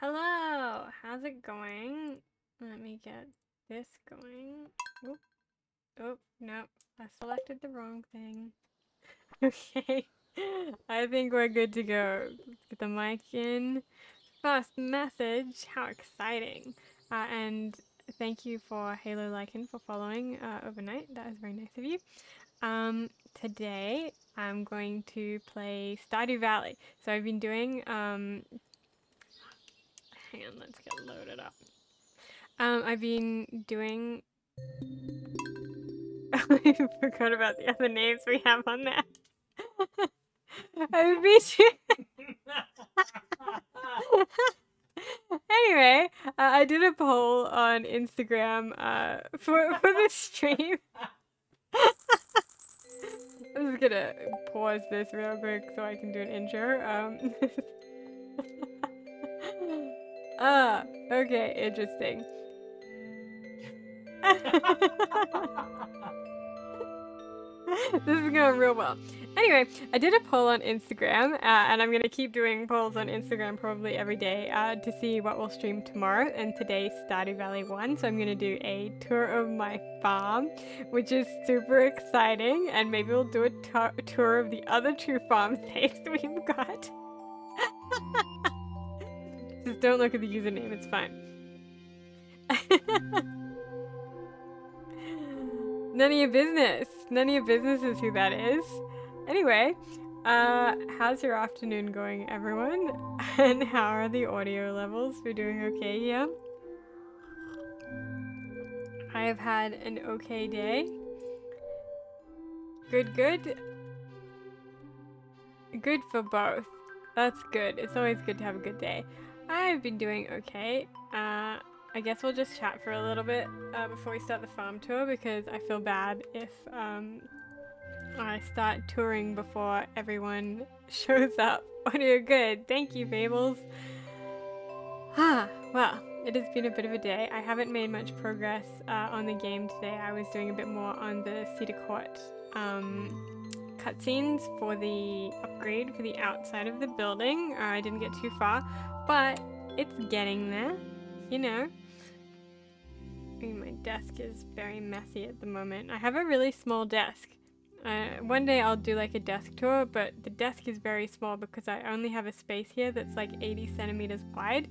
Hello, how's it going? Let me get this going. Oop. Oh, no, I selected the wrong thing. Okay, I think we're good to go. Let's get the mic in. First message, how exciting. Uh, and thank you for Halo Lycan for following uh, overnight. That is very nice of you. Um, today I'm going to play Stardew Valley. So I've been doing, um, hang on, let's get loaded up. Um, I've been doing, I forgot about the other names we have on there. I've been anyway, uh, I did a poll on Instagram uh, for, for the stream. I'm just gonna pause this real quick so I can do an intro. Um, ah, okay, interesting. this is going real well. Anyway, I did a poll on Instagram, uh, and I'm going to keep doing polls on Instagram probably every day uh, to see what we'll stream tomorrow. And today's Stardew Valley 1, so I'm going to do a tour of my farm, which is super exciting. And maybe we'll do a tour of the other two farm saves we've got. Just don't look at the username, it's fine. None of your business. None of your business is who that is. Anyway, uh, how's your afternoon going, everyone? And how are the audio levels? We're doing okay here. I have had an okay day. Good, good. Good for both. That's good. It's always good to have a good day. I've been doing okay. Uh, I guess we'll just chat for a little bit uh, before we start the farm tour because I feel bad if um, I start touring before everyone shows up. When you're good. Thank you, Fables. Ah, well, it has been a bit of a day. I haven't made much progress uh, on the game today. I was doing a bit more on the Cedar Court um, cutscenes for the upgrade for the outside of the building. Uh, I didn't get too far, but it's getting there, you know. I mean, my desk is very messy at the moment. I have a really small desk. Uh, one day I'll do like a desk tour, but the desk is very small because I only have a space here that's like 80 centimeters wide.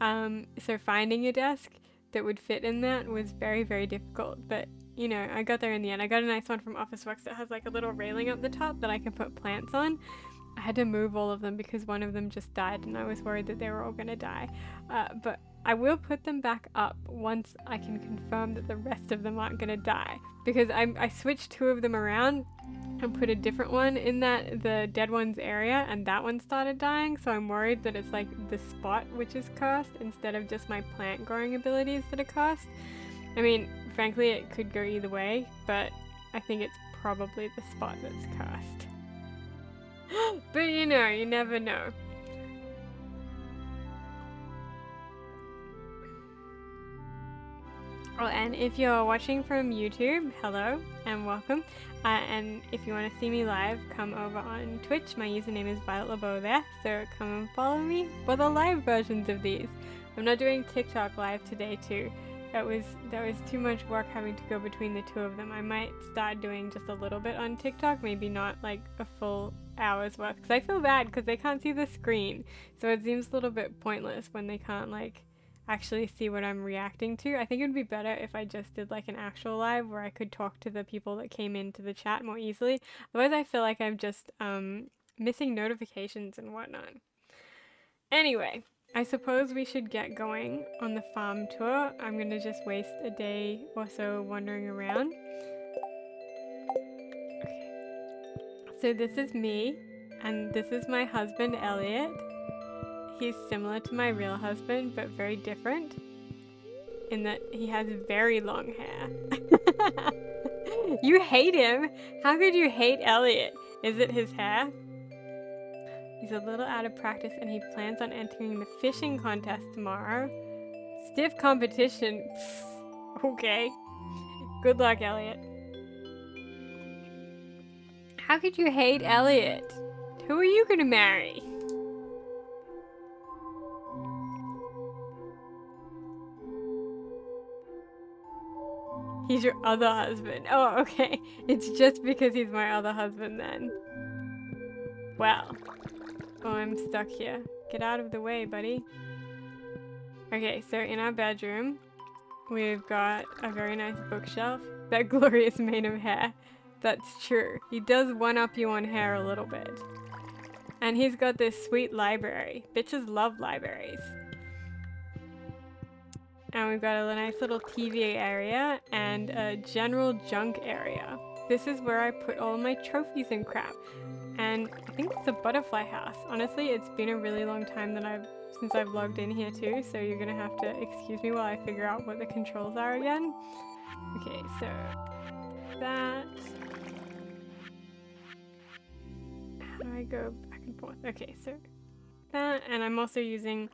Um, so finding a desk that would fit in that was very, very difficult. But you know, I got there in the end. I got a nice one from Officeworks that has like a little railing up the top that I can put plants on. I had to move all of them because one of them just died and I was worried that they were all gonna die. Uh, but I will put them back up once I can confirm that the rest of them aren't gonna die. Because I, I switched two of them around and put a different one in that the dead one's area and that one started dying so I'm worried that it's like the spot which is cursed instead of just my plant growing abilities that are cursed. I mean, frankly it could go either way, but I think it's probably the spot that's cursed. but you know, you never know. Oh, and if you're watching from YouTube, hello and welcome. Uh, and if you want to see me live, come over on Twitch. My username is Violet LeBeaux there, so come and follow me for the live versions of these. I'm not doing TikTok live today too. That was that was too much work having to go between the two of them. I might start doing just a little bit on TikTok, maybe not like a full hour's worth, because I feel bad because they can't see the screen, so it seems a little bit pointless when they can't like actually see what I'm reacting to. I think it would be better if I just did like an actual live where I could talk to the people that came into the chat more easily. Otherwise, I feel like I'm just um, missing notifications and whatnot. Anyway, I suppose we should get going on the farm tour. I'm gonna just waste a day or so wandering around. Okay. So this is me, and this is my husband, Elliot. He's similar to my real husband, but very different in that he has very long hair. you hate him? How could you hate Elliot? Is it his hair? He's a little out of practice and he plans on entering the fishing contest tomorrow. Stiff competition. okay. Good luck, Elliot. How could you hate Elliot? Who are you gonna marry? He's your other husband. Oh, okay. It's just because he's my other husband then. Well. Oh, I'm stuck here. Get out of the way, buddy. Okay, so in our bedroom, we've got a very nice bookshelf. That glorious mane of hair. That's true. He does one-up you on hair a little bit. And he's got this sweet library. Bitches love libraries. And we've got a nice little TV area and a general junk area. This is where I put all my trophies and crap. And I think it's a butterfly house. Honestly, it's been a really long time that I've since I've logged in here too, so you're gonna have to excuse me while I figure out what the controls are again. Okay, so that. How do I go back and forth? Okay, so that, and I'm also using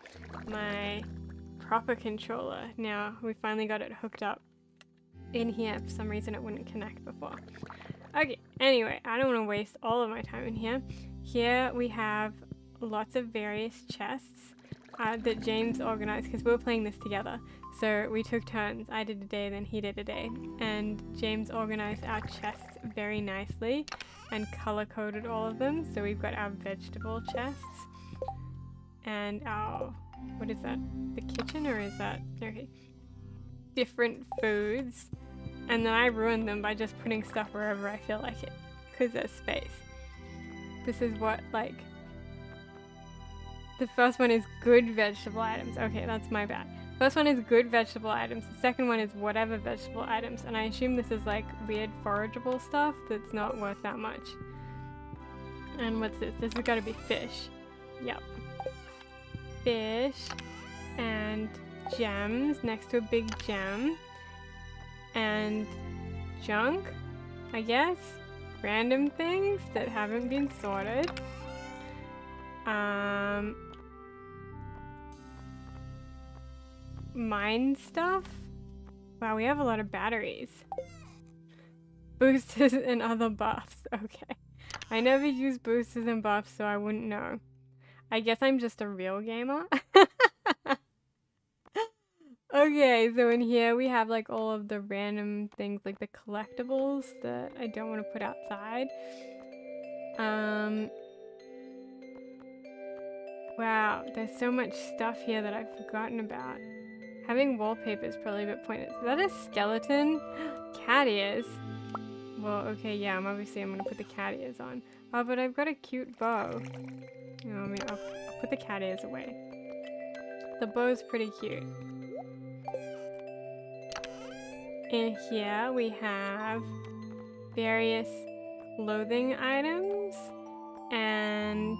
my proper controller. Now, we finally got it hooked up in here. For some reason it wouldn't connect before. Okay, anyway, I don't want to waste all of my time in here. Here we have lots of various chests uh, that James organized because we were playing this together. So we took turns. I did a day, then he did a day. And James organized our chests very nicely and color coded all of them. So we've got our vegetable chests and our what is that? The kitchen or is that okay? Different foods. And then I ruin them by just putting stuff wherever I feel like it. Because there's space. This is what like the first one is good vegetable items. Okay, that's my bad. First one is good vegetable items. The second one is whatever vegetable items. And I assume this is like weird forageable stuff that's not worth that much. And what's this? This has got to be fish. Yep fish and gems next to a big gem and junk, I guess. Random things that haven't been sorted. Um, mine stuff. Wow, we have a lot of batteries. Boosters and other buffs. Okay. I never use boosters and buffs, so I wouldn't know. I guess I'm just a real gamer. okay, so in here we have like all of the random things like the collectibles that I don't want to put outside. Um, wow, there's so much stuff here that I've forgotten about. Having wallpaper is probably a bit pointless. Is that a skeleton? cat ears. Well, okay, yeah, I'm obviously I'm gonna put the cat ears on. Oh, but I've got a cute bow. You know, I mean, I'll, I'll put the cat ears away. The bow's pretty cute. In here we have various clothing items and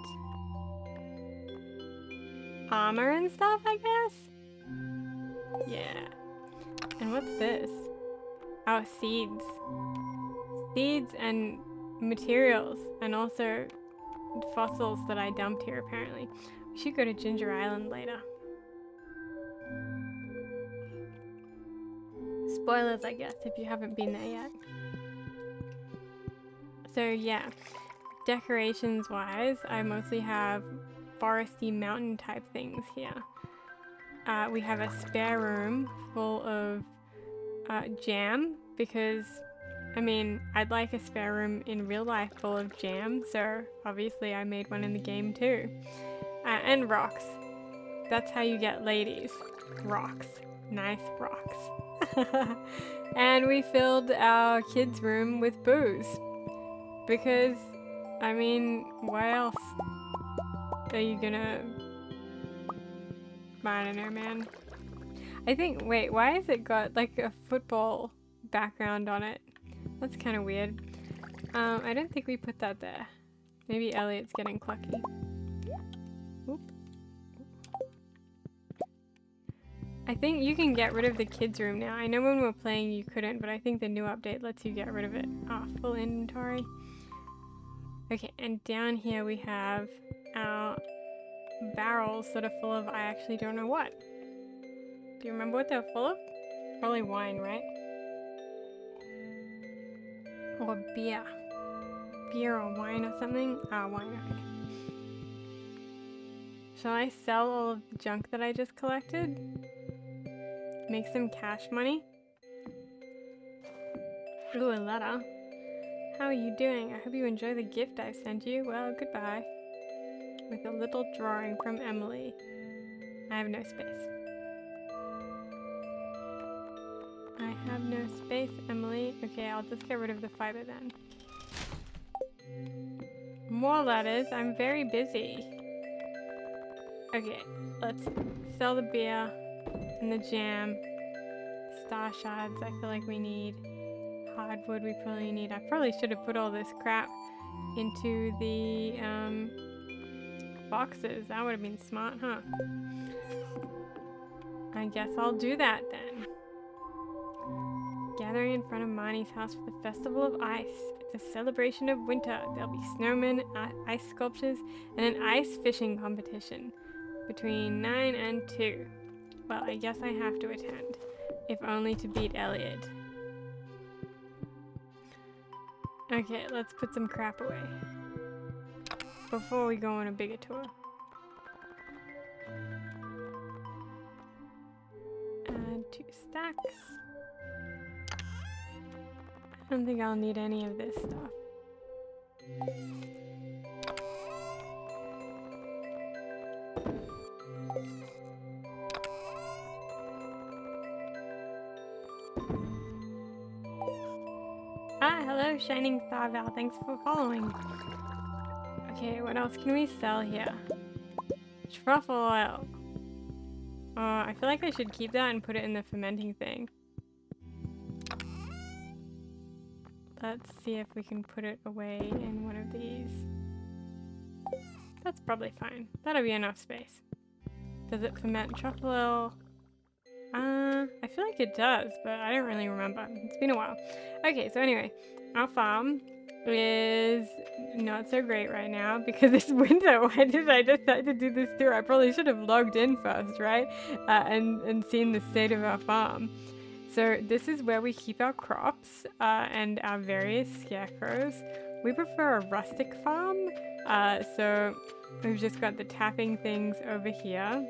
armor and stuff, I guess? Yeah. And what's this? Oh, seeds. Seeds and materials and also fossils that I dumped here apparently. We should go to Ginger Island later. Spoilers, I guess, if you haven't been there yet. So yeah, decorations wise, I mostly have foresty mountain type things here. Uh, we have a spare room full of uh, jam because I mean, I'd like a spare room in real life full of jam, so obviously I made one in the game too. Uh, and rocks. That's how you get ladies. Rocks. Nice rocks. and we filled our kids' room with booze. Because, I mean, what else are you gonna... I don't know, man. I think, wait, why has it got like a football background on it? That's kind of weird. Um, I don't think we put that there. Maybe Elliot's getting clucky. Oop. I think you can get rid of the kids room now. I know when we were playing you couldn't, but I think the new update lets you get rid of it. Ah, oh, full inventory. Okay, and down here we have our barrels that are full of I actually don't know what. Do you remember what they're full of? Probably wine, right? Or beer. Beer or wine or something? Ah, wine, okay. Shall I sell all of the junk that I just collected? Make some cash money? Ooh, a letter. How are you doing? I hope you enjoy the gift I've sent you. Well, goodbye. With a little drawing from Emily. I have no space. Have no space, Emily. Okay, I'll just get rid of the fiber then. More letters. I'm very busy. Okay, let's sell the beer and the jam. Star shards, I feel like we need. Hardwood, we probably need. I probably should have put all this crap into the um, boxes. That would have been smart, huh? I guess I'll do that then. Gathering in front of Marnie's house for the Festival of Ice. It's a celebration of winter. There'll be snowmen, ice sculptures, and an ice fishing competition between 9 and 2. Well, I guess I have to attend, if only to beat Elliot. Okay, let's put some crap away before we go on a bigger tour. Add two stacks. I don't think I'll need any of this stuff. Ah, hello, Shining Star Val. Thanks for following. Okay, what else can we sell here? Truffle oil. Uh, I feel like I should keep that and put it in the fermenting thing. Let's see if we can put it away in one of these. That's probably fine. That'll be enough space. Does it ferment oil? Uh, I feel like it does, but I don't really remember. It's been a while. Okay, so anyway, our farm is not so great right now because it's winter. Why did I decide to do this tour? I probably should have logged in first, right? Uh, and, and seen the state of our farm. So this is where we keep our crops uh, and our various scarecrows. We prefer a rustic farm. Uh, so we've just got the tapping things over here.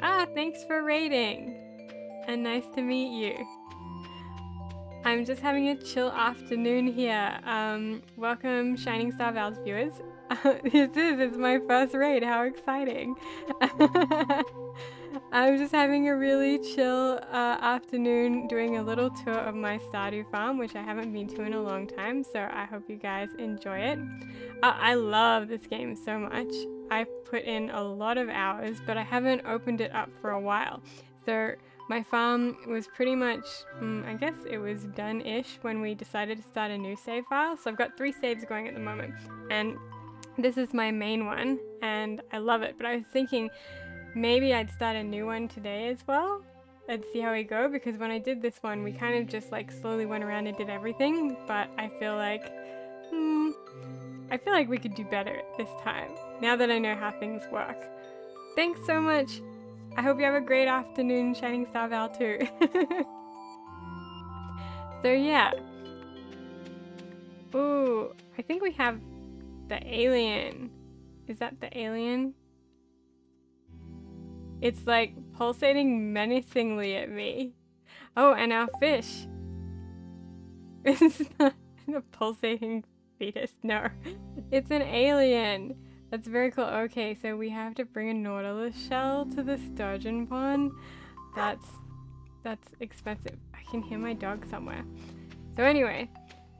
Ah, thanks for raiding. And nice to meet you. I'm just having a chill afternoon here. Um, welcome Shining Star Val's viewers. this is, it's my first raid, how exciting. I'm just having a really chill uh, afternoon doing a little tour of my Stardew farm, which I haven't been to in a long time, so I hope you guys enjoy it. Uh, I love this game so much. I've put in a lot of hours, but I haven't opened it up for a while. So my farm was pretty much, um, I guess it was done-ish when we decided to start a new save file. So I've got three saves going at the moment, and this is my main one, and I love it. But I was thinking, Maybe I'd start a new one today as well and see how we go because when I did this one, we kind of just like slowly went around and did everything, but I feel like, hmm, I feel like we could do better this time now that I know how things work. Thanks so much. I hope you have a great afternoon, Shining Star Val too. so yeah. Ooh, I think we have the alien. Is that the alien? It's like pulsating menacingly at me. Oh, and our fish. It's not a pulsating fetus. No, it's an alien. That's very cool. Okay, so we have to bring a nautilus shell to the sturgeon pond. That's that's expensive. I can hear my dog somewhere. So anyway,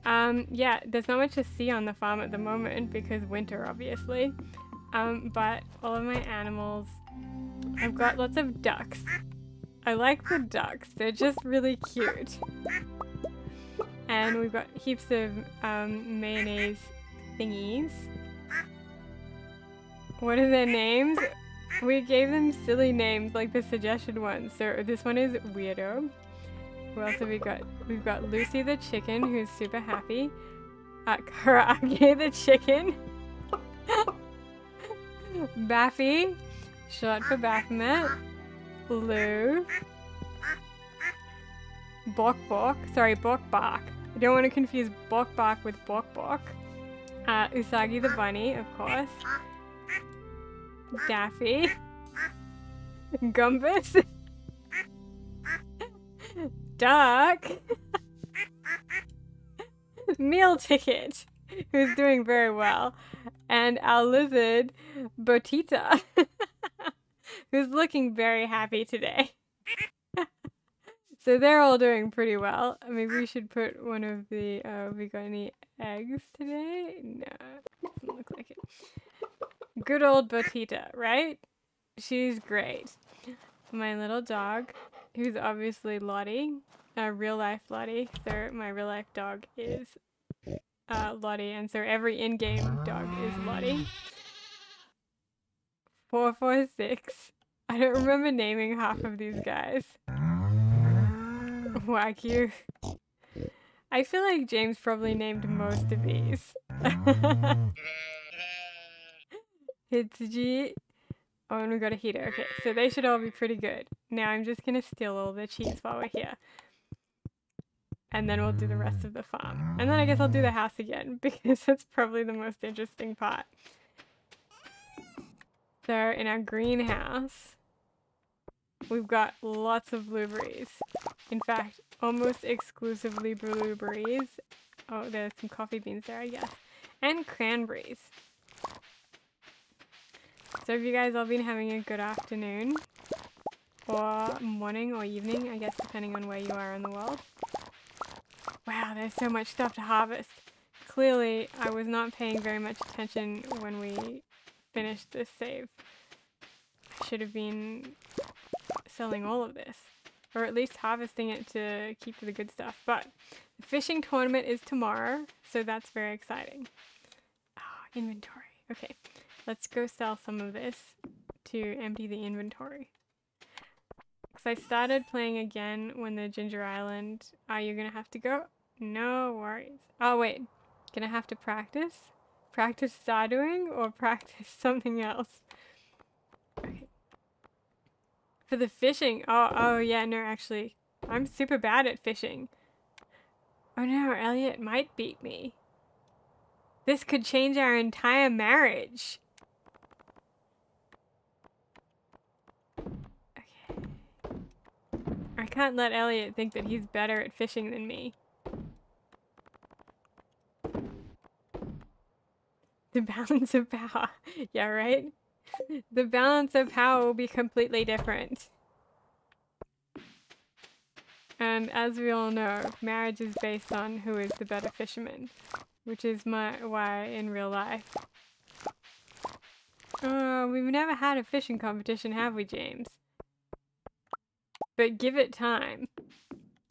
um, yeah, there's not much to see on the farm at the moment because winter, obviously. Um, but all of my animals I've got lots of ducks. I like the ducks. They're just really cute. And we've got heaps of um, mayonnaise thingies. What are their names? We gave them silly names like the suggested ones. So this one is Weirdo. Who else have we got? We've got Lucy the chicken, who's super happy. Uh, Karage the chicken. Baffy, Short for Baphomet. Lou. Bok Bok. Sorry, Bok Bok. I don't want to confuse Bok Bok with Bok Bok. Uh, Usagi the bunny, of course. Daffy. Gumbus. Duck. Meal Ticket, who's doing very well. And our lizard, Botita, who's looking very happy today. so they're all doing pretty well. Maybe we should put one of the, uh, we got any eggs today? No, doesn't look like it. Good old Botita, right? She's great. My little dog, who's obviously Lottie, a real life Lottie. So my real life dog is uh, Lottie, and so every in-game dog is Lottie. Four four six. I don't remember naming half of these guys. Wagyu. I feel like James probably named most of these. Hitsuji. Oh, and we got a heater. Okay, so they should all be pretty good. Now I'm just gonna steal all the cheese while we're here. And then we'll do the rest of the farm. And then I guess I'll do the house again because that's probably the most interesting part. So in our greenhouse, we've got lots of blueberries. In fact, almost exclusively blueberries. Oh, there's some coffee beans there, I guess. And cranberries. So have you guys all been having a good afternoon? Or morning or evening, I guess depending on where you are in the world. Wow, there's so much stuff to harvest. Clearly, I was not paying very much attention when we finished this save. Should have been selling all of this. Or at least harvesting it to keep the good stuff. But the fishing tournament is tomorrow, so that's very exciting. Oh, inventory. Okay. Let's go sell some of this to empty the inventory. Because I started playing again when the Ginger Island... Are you going to have to go? No worries. Oh, wait. Gonna have to practice? Practice Stardoing or practice something else? For the fishing. Oh, oh yeah, no, actually. I'm super bad at fishing. Oh no, Elliot might beat me. This could change our entire marriage. Okay. I can't let Elliot think that he's better at fishing than me. The balance of power. yeah, right? The balance of power will be completely different. And as we all know, marriage is based on who is the better fisherman, which is my why in real life. Oh, we've never had a fishing competition, have we, James? But give it time.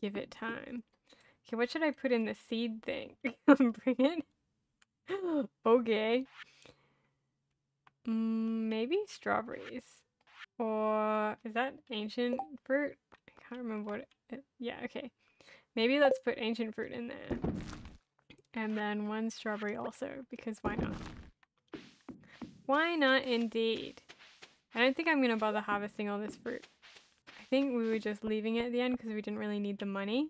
Give it time. Okay, what should I put in the seed thing? Bring it. okay. Mm, maybe strawberries. Or is that ancient fruit? I can't remember what it, yeah, okay. Maybe let's put ancient fruit in there. And then one strawberry also, because why not? Why not indeed? I don't think I'm going to bother harvesting all this fruit I think we were just leaving it at the end because we didn't really need the money.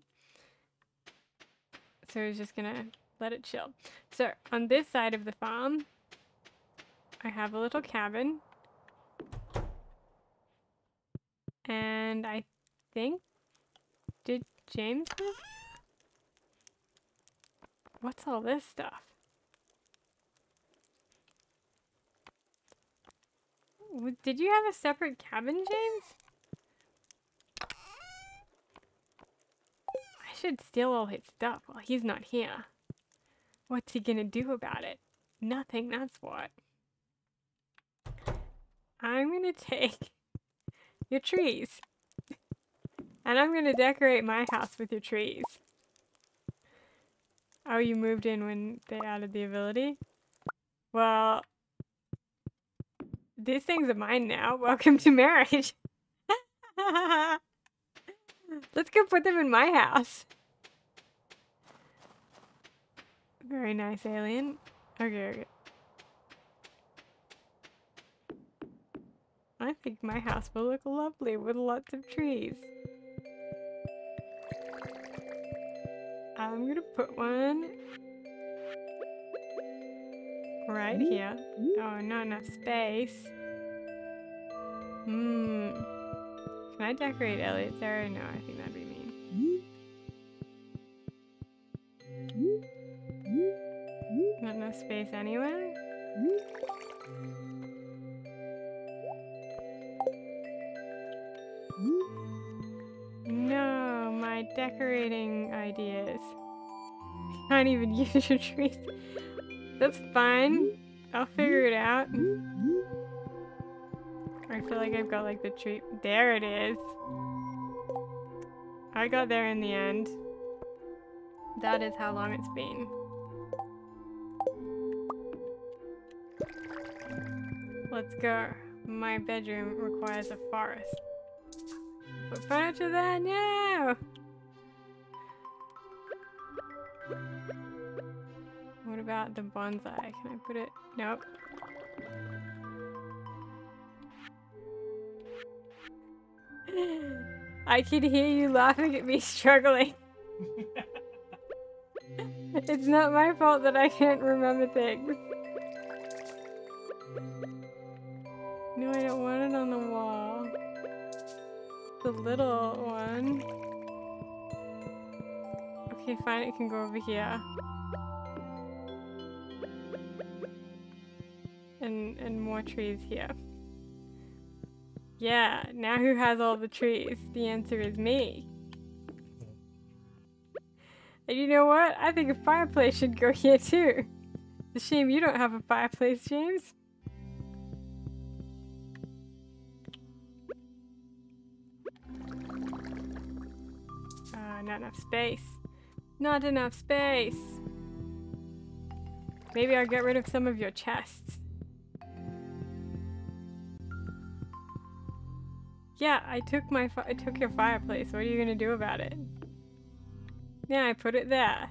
So I was just gonna let it chill. So on this side of the farm, I have a little cabin. And I think, did James? What's all this stuff? Did you have a separate cabin, James? I should steal all his stuff while he's not here. What's he gonna do about it? Nothing, that's what. I'm gonna take your trees. And I'm gonna decorate my house with your trees. Oh, you moved in when they added the ability? Well, these things are mine now. Welcome to marriage. Let's go put them in my house. Very nice, alien. Okay, okay. I think my house will look lovely with lots of trees. I'm gonna put one right here. Oh, not enough space. Hmm. Can I decorate Elliot's area? No, I think that'd be mean. Space anyway. No, my decorating ideas. Can't even use your trees. That's fine. I'll figure it out. I feel like I've got like the tree. There it is. I got there in the end. That is how long it's been. Let's go. My bedroom requires a forest. Put furniture there? No! What about the bonsai? Can I put it? Nope. I can hear you laughing at me struggling. it's not my fault that I can't remember things. Don't want it on the wall. The little one. Okay, fine, it can go over here. And, and more trees here. Yeah, now who has all the trees? The answer is me. And you know what? I think a fireplace should go here too. It's a shame you don't have a fireplace, James. Not enough space. Not enough space. Maybe I'll get rid of some of your chests. Yeah, I took my I took your fireplace. What are you gonna do about it? Yeah, I put it there.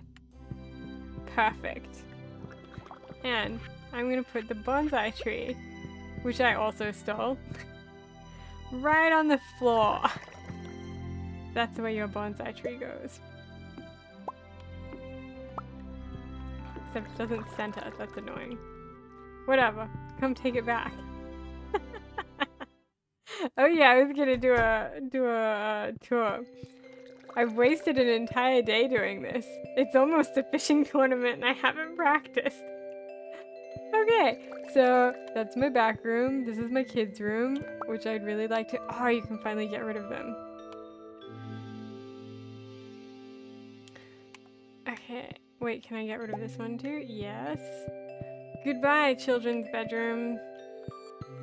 Perfect. And I'm gonna put the bonsai tree, which I also stole, right on the floor. That's the way your bonsai tree goes. Except it doesn't center, that's annoying. Whatever, come take it back. oh yeah, I was gonna do a do a uh, tour. I've wasted an entire day doing this. It's almost a fishing tournament and I haven't practiced. Okay, so that's my back room. This is my kids' room, which I'd really like to- Oh, you can finally get rid of them. Wait, can I get rid of this one too? Yes. Goodbye, children's bedroom.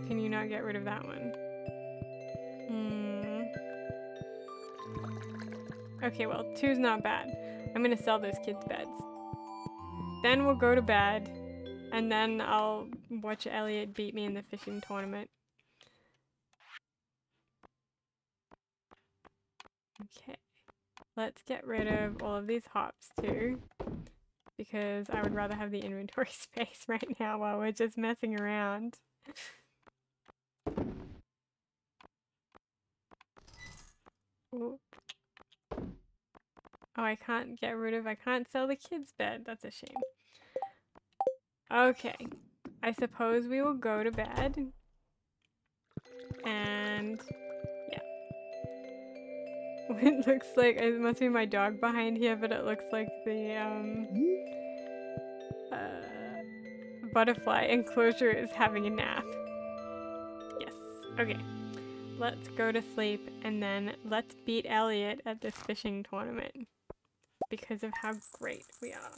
Can you not get rid of that one? Hmm. Okay, well, two's not bad. I'm gonna sell those kids' beds. Then we'll go to bed, and then I'll watch Elliot beat me in the fishing tournament. Okay, let's get rid of all of these hops too, because I would rather have the inventory space right now while we're just messing around. Oh, I can't get rid of, I can't sell the kids' bed. That's a shame. Okay. I suppose we will go to bed. And. It looks like, it must be my dog behind here, but it looks like the, um, uh, butterfly enclosure is having a nap. Yes. Okay. Let's go to sleep and then let's beat Elliot at this fishing tournament because of how great we are.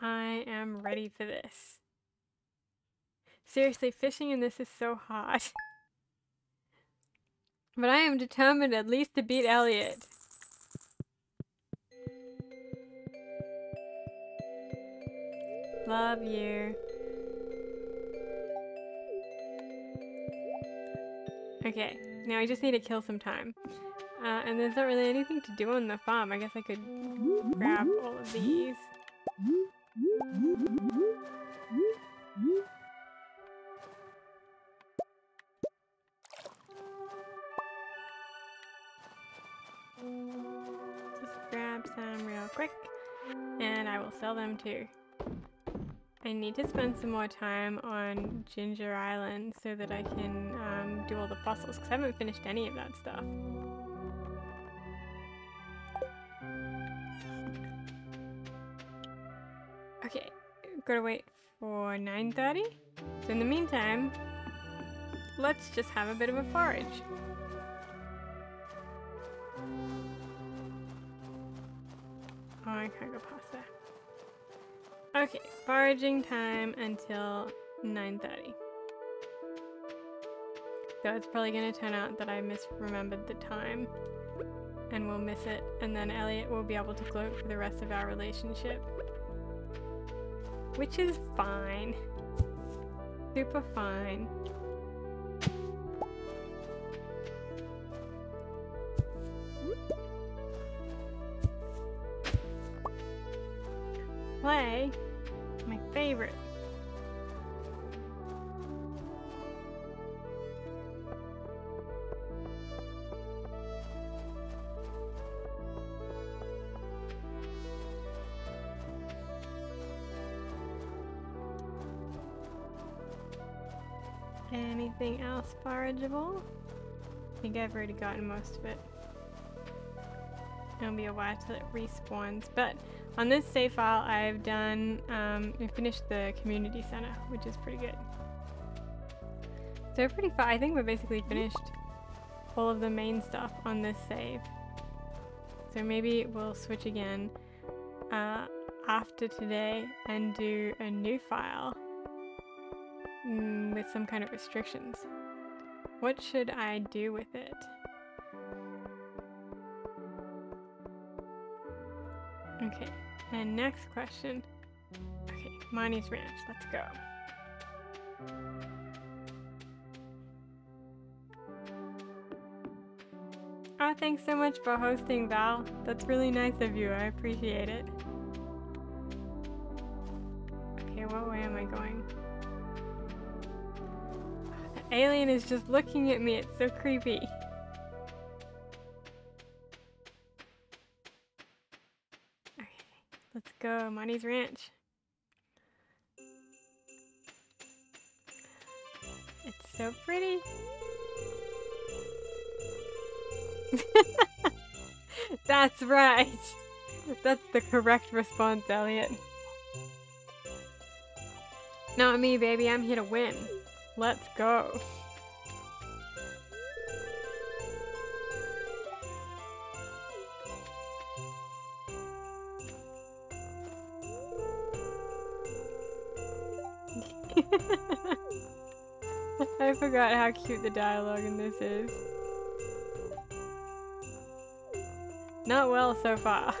I am ready for this. Seriously, fishing in this is so hot. but I am determined at least to beat Elliot. Love you. Okay, now I just need to kill some time. Uh, and there's not really anything to do on the farm. I guess I could grab all of these. Just grab some real quick and I will sell them too. I need to spend some more time on Ginger Island so that I can um, do all the fossils because I haven't finished any of that stuff. Okay, gotta wait for 9.30. So in the meantime, let's just have a bit of a forage. Oh, I can't go past there. Okay, foraging time until 9.30. So it's probably gonna turn out that I misremembered the time and we'll miss it and then Elliot will be able to gloat for the rest of our relationship. Which is fine. Super fine. Play? My favorite. Anything else forageable? I think I've already gotten most of it. It'll be a while till it respawns, but on this save file I've done, um, we finished the community center, which is pretty good. So pretty far, I think we're basically finished all of the main stuff on this save. So maybe we'll switch again uh, after today and do a new file mm, with some kind of restrictions. What should I do with it? Okay, and next question. Okay, Marnie's Ranch, let's go. Oh, thanks so much for hosting, Val. That's really nice of you. I appreciate it. Okay, what way am I going? The alien is just looking at me. It's so creepy. Uh, go. Marnie's Ranch. It's so pretty. That's right. That's the correct response, Elliot. Not me, baby. I'm here to win. Let's go. Forgot how cute the dialogue in this is. Not well so far.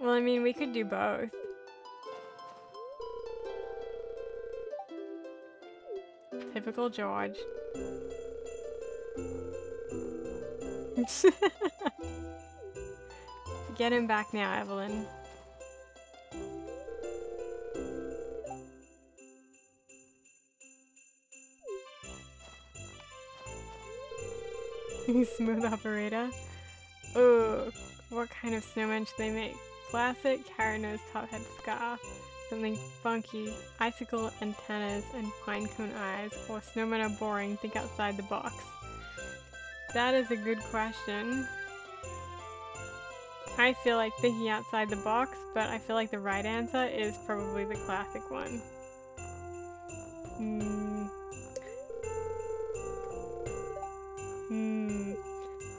Well, I mean, we could do both. Typical George. Get him back now, Evelyn. Smooth operator. Oh, what kind of snowman should they make? Classic carrot nose top head scarf. Something funky, icicle antennas and pinecone eyes, or snowmen are boring, think outside the box. That is a good question. I feel like thinking outside the box, but I feel like the right answer is probably the classic one. Hmm. Hmm.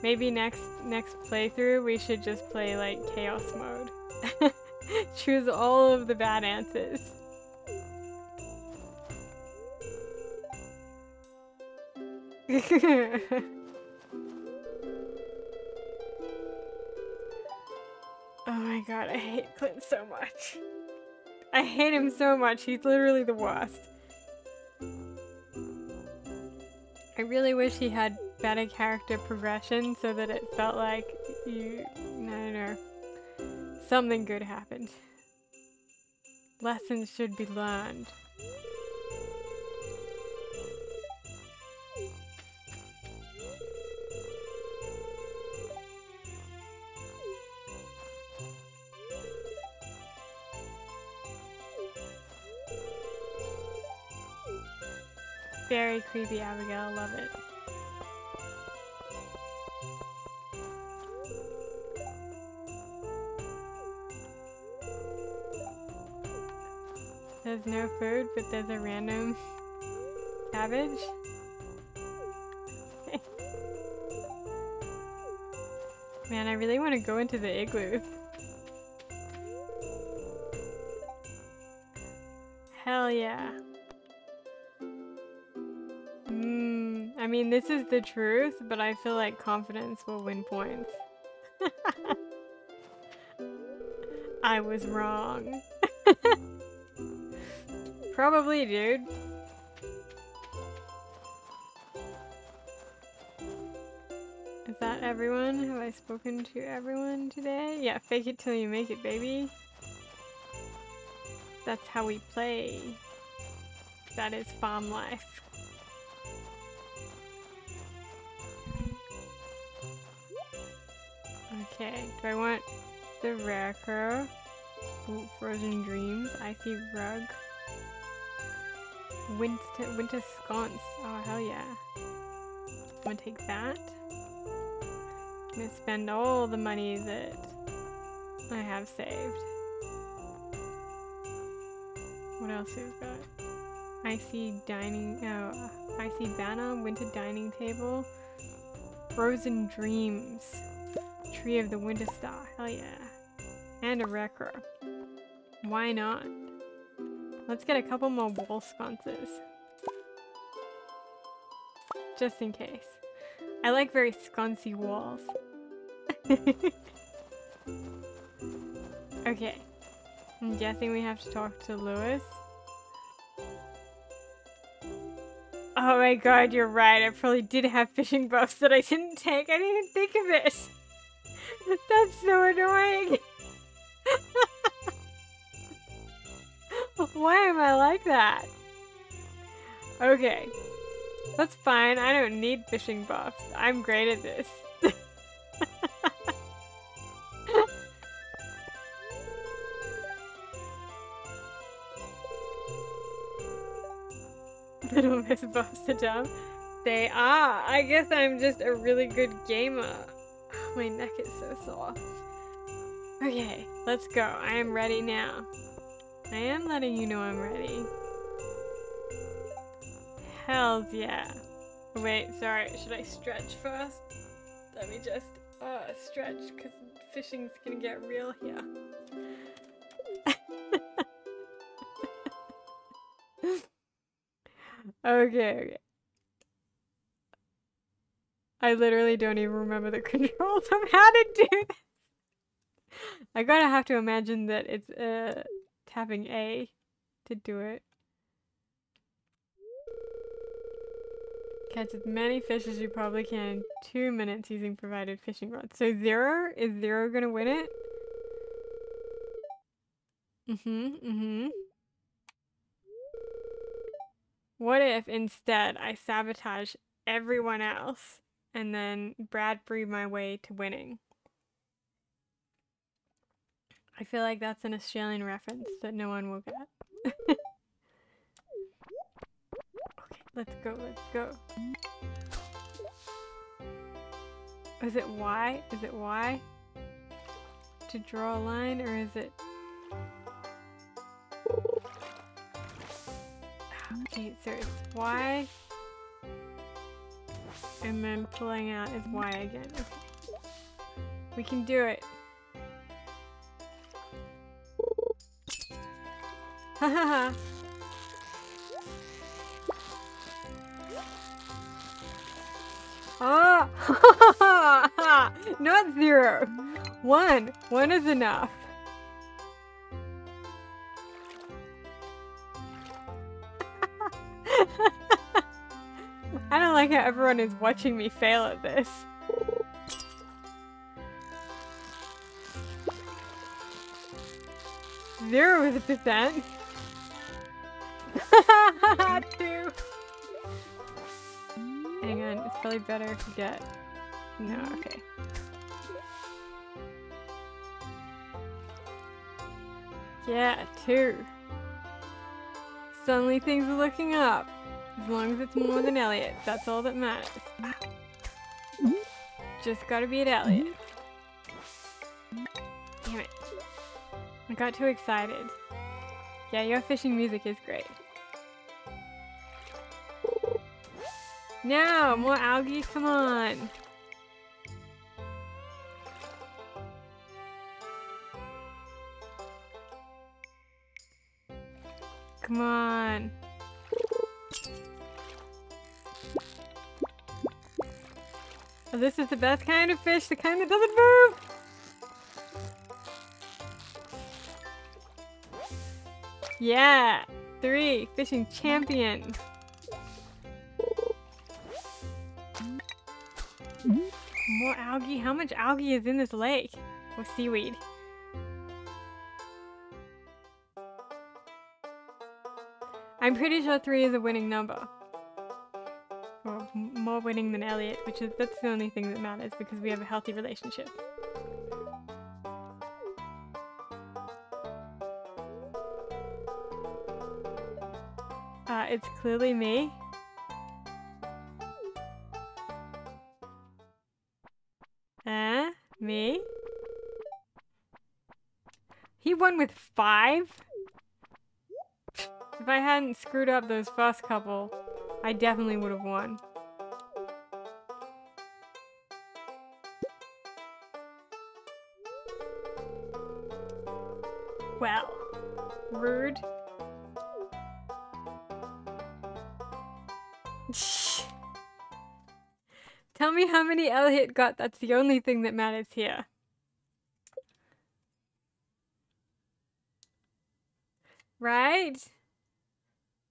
Maybe next next playthrough we should just play like chaos mode. Choose all of the bad answers. god, I hate Clint so much. I hate him so much. He's literally the worst. I really wish he had better character progression so that it felt like you, don't know, something good happened. Lessons should be learned. Very creepy, Abigail. Love it. There's no food, but there's a random cabbage. Man, I really want to go into the igloo. Hell yeah. I mean, this is the truth, but I feel like confidence will win points. I was wrong. Probably, dude. Is that everyone? Have I spoken to everyone today? Yeah, fake it till you make it, baby. That's how we play. That is farm life. Okay, do I want the Rarecrow? Ooh, Frozen Dreams, Icy Rug. Winter, winter Sconce. Oh, hell yeah. I'm gonna take that. I'm gonna spend all the money that I have saved. What else we've got? Icy dining, oh, icy banner, winter dining table, frozen dreams, tree of the winter star, hell yeah, and a wrecker. Why not? Let's get a couple more wall sconces. Just in case. I like very sconcy walls. okay. I'm guessing we have to talk to Lewis. Oh my god, you're right. I probably did have fishing buffs that I didn't take. I didn't even think of it. That's so annoying. Why am I like that? Okay. That's fine. I don't need fishing buffs. I'm great at this. Little Miss Bostadum. They are. I guess I'm just a really good gamer. My neck is so sore. Okay, let's go. I am ready now. I am letting you know I'm ready. Hells yeah. Wait, sorry, should I stretch first? Let me just uh, stretch because fishing's gonna get real here. okay, okay. I literally don't even remember the controls of how to do. I gotta have to imagine that it's uh tapping A to do it. Catch as many fish as you probably can in two minutes using provided fishing rods. So zero? Is zero gonna win it? Mm-hmm, mm-hmm. What if instead I sabotage everyone else and then Bradbury my way to winning? I feel like that's an Australian reference that no one will get. okay, let's go, let's go. Is it Y? Is it Y? To draw a line, or is it... Ah, okay, so it's Y, and then pulling out is Y again. We can do it. Hahaha. ah! Not zero. One. One is enough. I don't like how everyone is watching me fail at this. Zero is a percent. Two. Hang on, it's probably better to get... No, okay. Yeah, two. Suddenly things are looking up. As long as it's more than Elliott, that's all that matters. Just gotta beat Elliott. Damn it. I got too excited. Yeah, your fishing music is great. No, more algae, come on. Come on. This is the best kind of fish, the kind that doesn't move! Yeah! Three! Fishing champion! More algae? How much algae is in this lake? Or seaweed? I'm pretty sure three is a winning number. Or more winning than Elliott, which is that's the only thing that matters because we have a healthy relationship. Uh, it's clearly me. Uh, me? He won with five? If I hadn't screwed up those first couple, I definitely would have won. Me how many Elliott got, that's the only thing that matters here. Right?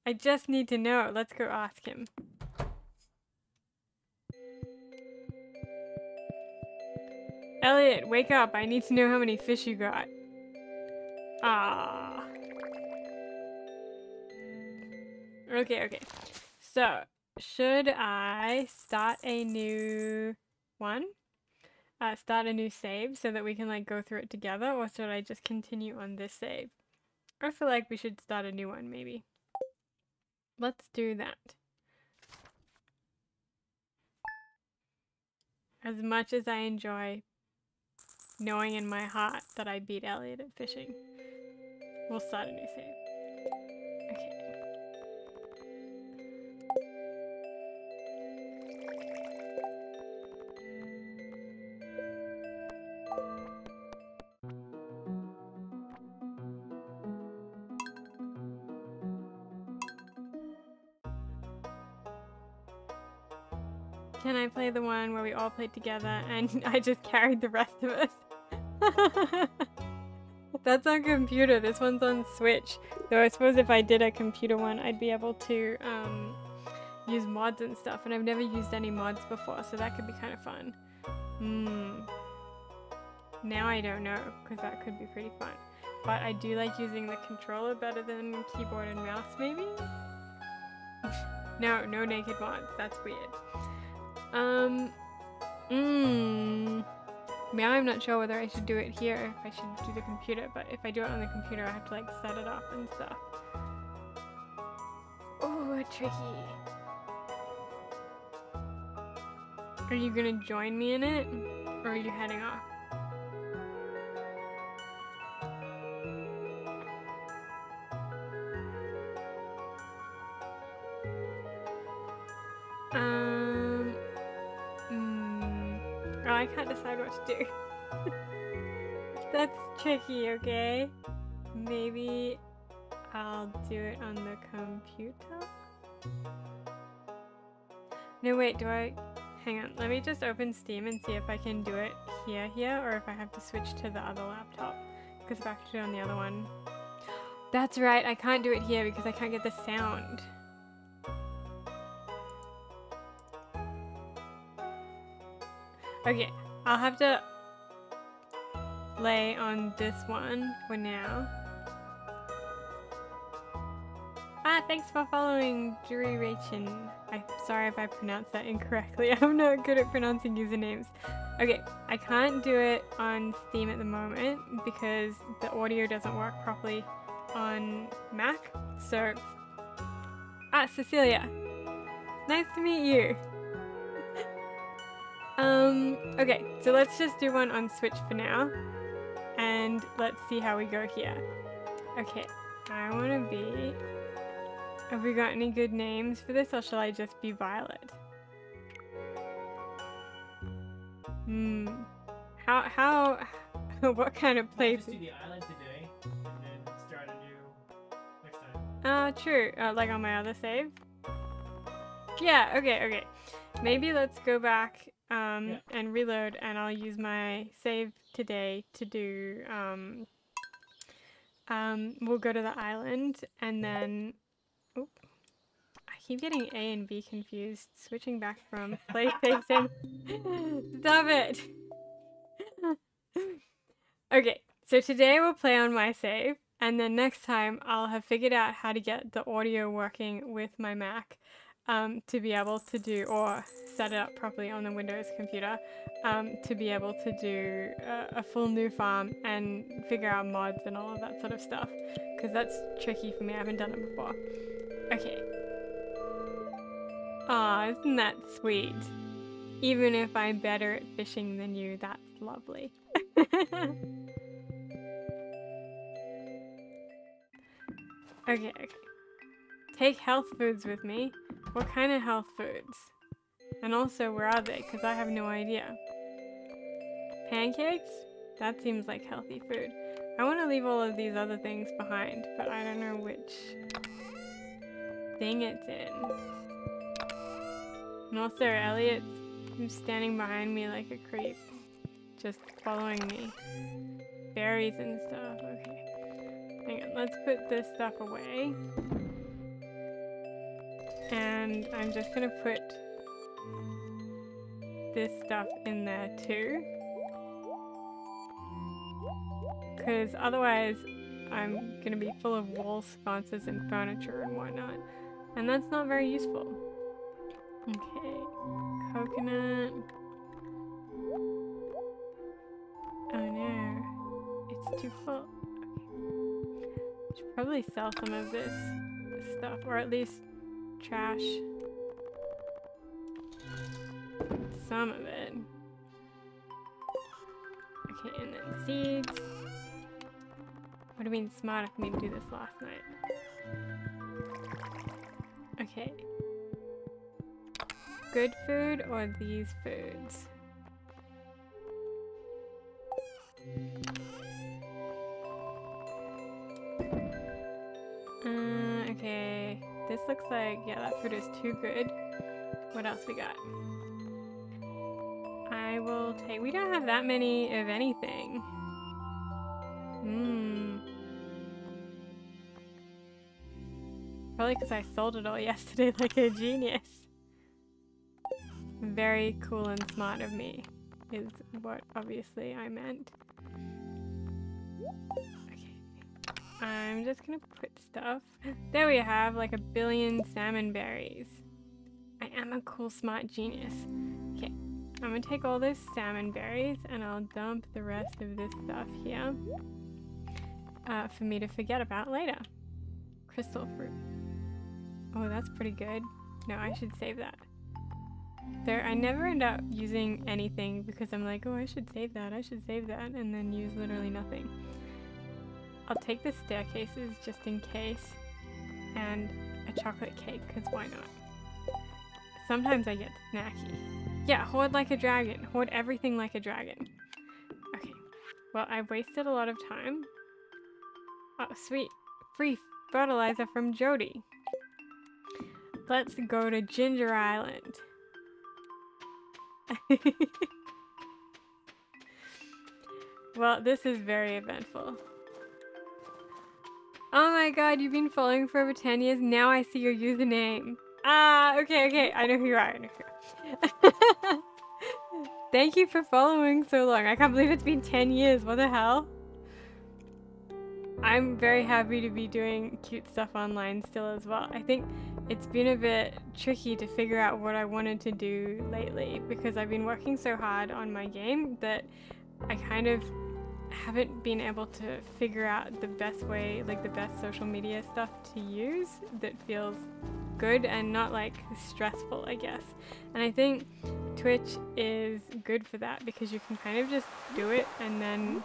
I just need to know. Let's go ask him. Elliott, wake up. I need to know how many fish you got. Ah. Okay, okay. So, should I start a new one? Uh, start a new save so that we can like go through it together or should I just continue on this save? I feel like we should start a new one maybe. Let's do that. As much as I enjoy knowing in my heart that I beat Elliott at fishing, we'll start a new save. Can all played together and I just carried the rest of us? That's on computer. This one's on Switch. Though I suppose if I did a computer one, I'd be able to um, use mods and stuff. And I've never used any mods before, so that could be kind of fun. Hmm. Now I don't know, because that could be pretty fun. But I do like using the controller better than keyboard and mouse, maybe? no, no naked mods. That's weird. Um, mmm. Now I'm not sure whether I should do it here, if I should do the computer, but if I do it on the computer, I have to like set it up and stuff. Oh, tricky. Are you gonna join me in it? Or are you heading off? Do. That's tricky, okay? Maybe I'll do it on the computer? No, wait, do I... Hang on, let me just open Steam and see if I can do it here, here, or if I have to switch to the other laptop. Because if I have to do it on the other one... That's right, I can't do it here because I can't get the sound. Okay, I'll have to lay on this one for now. Ah, thanks for following Duration. I'm sorry if I pronounced that incorrectly. I'm not good at pronouncing usernames. Okay, I can't do it on Steam at the moment because the audio doesn't work properly on Mac. So, ah, Cecilia, Nice to meet you. Um, okay, so let's just do one on Switch for now. And let's see how we go here. Okay, I want to be... Have we got any good names for this or shall I just be Violet? Hmm. How, how, what kind of place? Just do the island today, and then start anew next time. Uh, true. Uh, like on my other save? Yeah, okay, okay. Maybe let's go back um, Yeah. and reload and I'll use my save today to do, um, um, we'll go to the island and then, oop, I keep getting A and B confused, switching back from play save sim. Stop it! okay, so today we'll play on my save and then next time I'll have figured out how to get the audio working with my Mac um, to be able to do, or set it up properly on the Windows computer, um, to be able to do a, a full new farm and figure out mods and all of that sort of stuff. Because that's tricky for me, I haven't done it before. Okay. Aw, isn't that sweet? Even if I'm better at fishing than you, that's lovely. okay, okay. Take health foods with me. What kind of health foods? And also, where are they? Because I have no idea. Pancakes? That seems like healthy food. I want to leave all of these other things behind, but I don't know which thing it's in. And also, Elliott's standing behind me like a creep. Just following me. Berries and stuff. Okay. Hang on, let's put this stuff away. And I'm just gonna put this stuff in there too. Because otherwise I'm gonna be full of wall sconces and furniture and whatnot. And that's not very useful. Okay, coconut. Oh no, it's too full. Okay. Should probably sell some of this stuff, or at least trash some of it. Okay, and then seeds. Would have been smart of me to do this last night. Okay. Good food or these foods? This looks like, yeah, that food is too good. What else we got? I will take, we don't have that many of anything. Mmm. Probably because I sold it all yesterday like a genius. Very cool and smart of me, is what obviously I meant. I'm just gonna put stuff. There we have like a billion salmon berries. I am a cool, smart genius. Okay, I'm gonna take all those salmon berries and I'll dump the rest of this stuff here uh, for me to forget about later. Crystal fruit. Oh, that's pretty good. No, I should save that. There, I never end up using anything because I'm like, oh, I should save that, I should save that, and then use literally nothing. I'll take the staircases just in case, and a chocolate cake, because why not? Sometimes I get snacky. Yeah, hoard like a dragon. Hoard everything like a dragon. Okay. Well, I've wasted a lot of time. Oh, sweet. Free fertilizer from Jodi. Let's go to Ginger Island. well, this is very eventful. Oh my god, you've been following for over 10 years. Now I see your username. Ah, okay, okay. I know who you are. I know who you. Thank you for following so long. I can't believe it's been 10 years. What the hell? I'm very happy to be doing cute stuff online still as well. I think it's been a bit tricky to figure out what I wanted to do lately because I've been working so hard on my game that I kind of haven't been able to figure out the best way, like the best social media stuff to use that feels good and not like stressful, I guess. And I think Twitch is good for that because you can kind of just do it and then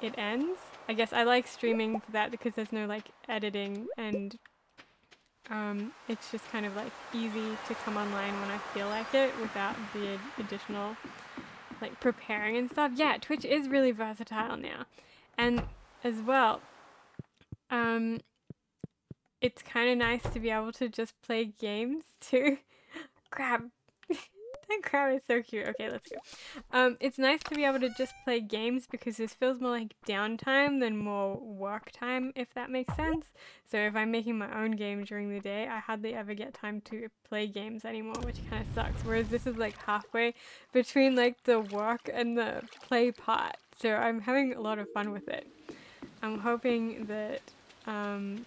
it ends. I guess I like streaming for that because there's no like editing and um, it's just kind of like easy to come online when I feel like it without the additional like preparing and stuff. Yeah, Twitch is really versatile now. And as well, um, it's kind of nice to be able to just play games too. Crap. That crab is so cute. Okay, let's go. Um, it's nice to be able to just play games because this feels more like downtime than more work time, if that makes sense. So if I'm making my own game during the day, I hardly ever get time to play games anymore, which kind of sucks. Whereas this is like halfway between like the work and the play part. So I'm having a lot of fun with it. I'm hoping that um,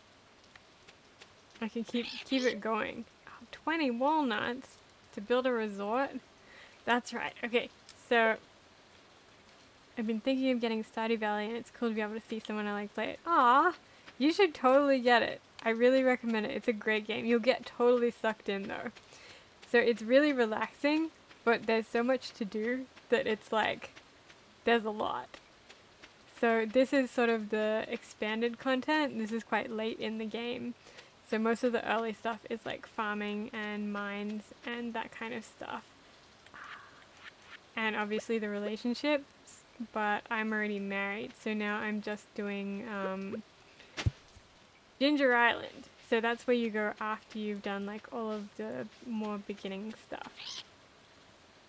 I can keep keep it going. Oh, 20 walnuts to build a resort? That's right. Okay, so I've been thinking of getting Stardew Valley and it's cool to be able to see someone I like play it. Aw, you should totally get it. I really recommend it. It's a great game. You'll get totally sucked in though. So it's really relaxing, but there's so much to do that it's like, there's a lot. So this is sort of the expanded content. This is quite late in the game. So most of the early stuff is like farming and mines and that kind of stuff. And obviously the relationships, but I'm already married, so now I'm just doing um, Ginger Island. So that's where you go after you've done like all of the more beginning stuff.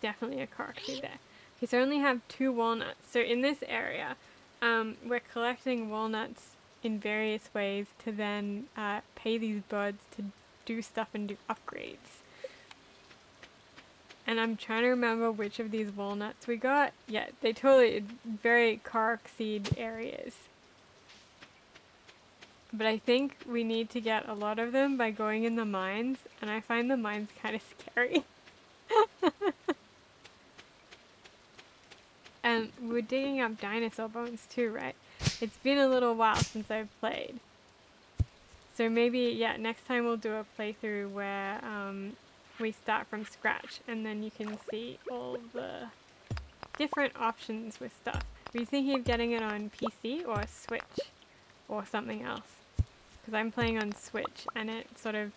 Definitely a Korok seed there. Okay, so I only have two walnuts. So in this area, um, we're collecting walnuts in various ways to then uh, pay these birds to do stuff and do upgrades. And I'm trying to remember which of these walnuts we got. Yeah, they totally, very Korok seed areas. But I think we need to get a lot of them by going in the mines, and I find the mines kind of scary. and we're digging up dinosaur bones too, right? It's been a little while since I've played. So maybe, yeah, next time we'll do a playthrough where um, we start from scratch and then you can see all the different options with stuff. Were you thinking of getting it on PC or Switch or something else? Because I'm playing on Switch and it sort of,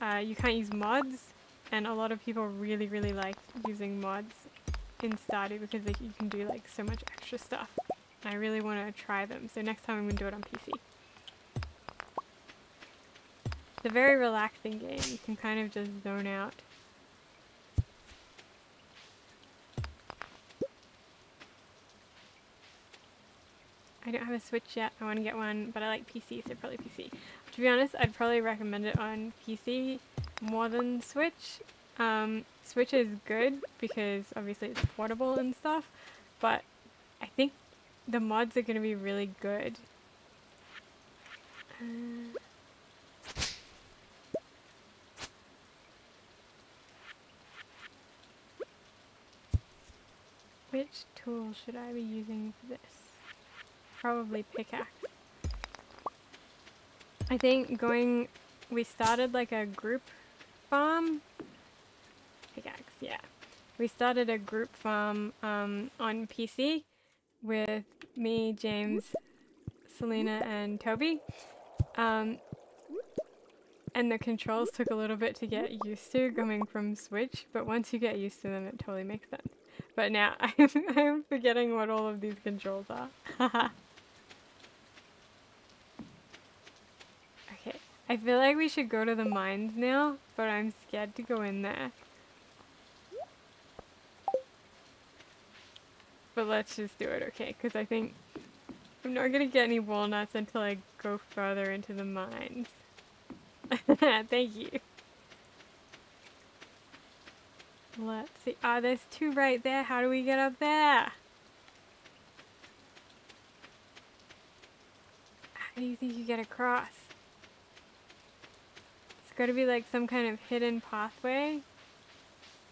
uh, you can't use mods and a lot of people really, really like using mods in Stardew because they, you can do like so much extra stuff. I really want to try them, so next time I'm going to do it on PC. It's a very relaxing game. You can kind of just zone out. I don't have a Switch yet. I want to get one, but I like PC, so probably PC. To be honest, I'd probably recommend it on PC more than Switch. Um, Switch is good because obviously it's portable and stuff, but I think the mods are going to be really good. Uh, which tool should I be using for this? Probably pickaxe. I think going, we started like a group farm. Pickaxe, yeah. We started a group farm um, on PC with me, James, Selena, and Toby. Um, and the controls took a little bit to get used to coming from Switch, but once you get used to them, it totally makes sense. But now I'm, I'm forgetting what all of these controls are. okay, I feel like we should go to the mines now, but I'm scared to go in there. But let's just do it, okay? Because I think I'm not going to get any walnuts until I go further into the mines. Thank you. Let's see. Ah, oh, there's two right there. How do we get up there? How do you think you get across? It's got to be like some kind of hidden pathway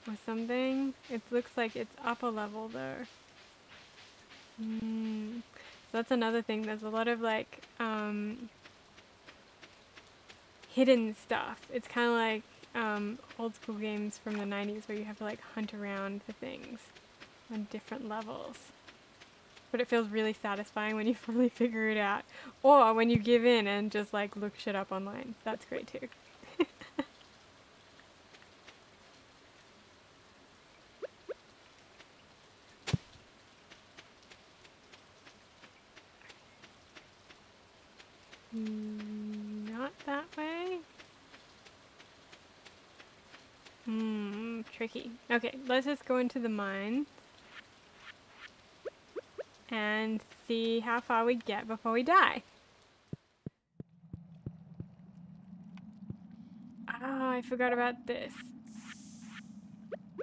or something. It looks like it's up a level though. Mm. So that's another thing. There's a lot of like um, hidden stuff. It's kind of like um, old school games from the 90s where you have to like hunt around for things on different levels. But it feels really satisfying when you finally figure it out. Or when you give in and just like look shit up online. That's great too. Mm, Not that way. Hmm, tricky. Okay, let's just go into the mine and see how far we get before we die. Oh, I forgot about this.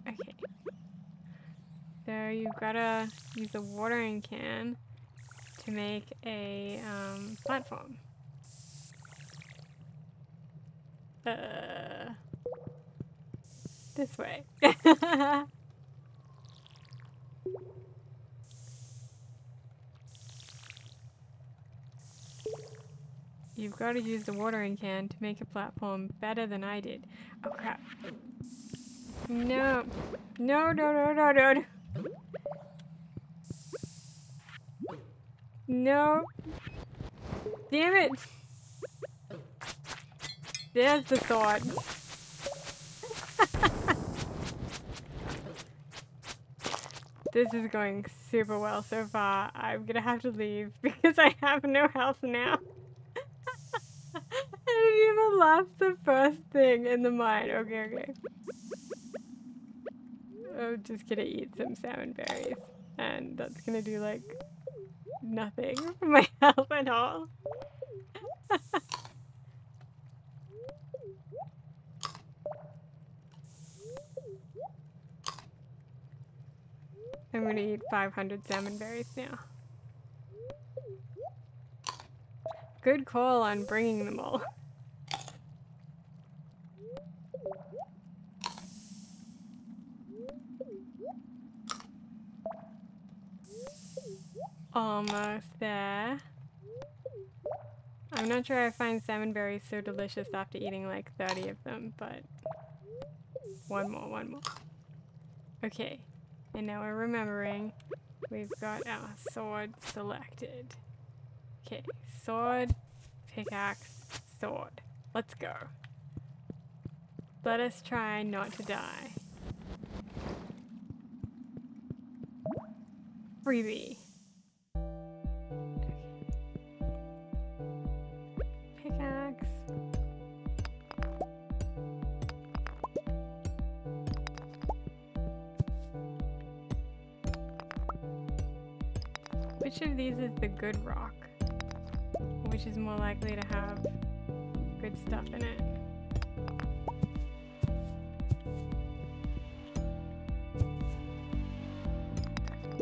Okay. So you've gotta use a watering can to make a um, platform. This way. You've got to use the watering can to make a platform better than I did. Oh crap. No, no, no, no, no. no. No. Damn it. There's the thought. this is going super well so far. I'm gonna have to leave because I have no health now. I didn't even last the first thing in the mine. Okay, okay. I'm just gonna eat some salmon berries. And that's gonna do like nothing for my health at all. I'm gonna eat 500 salmon berries now. Good call on bringing them all. Almost there. I'm not sure I find salmon berries so delicious after eating like 30 of them, but one more, one more. Okay, and now we're remembering we've got our sword selected. Okay, sword, pickaxe, sword. Let's go. Let us try not to die. Freebie. Which of these is the good rock? Which is more likely to have good stuff in it?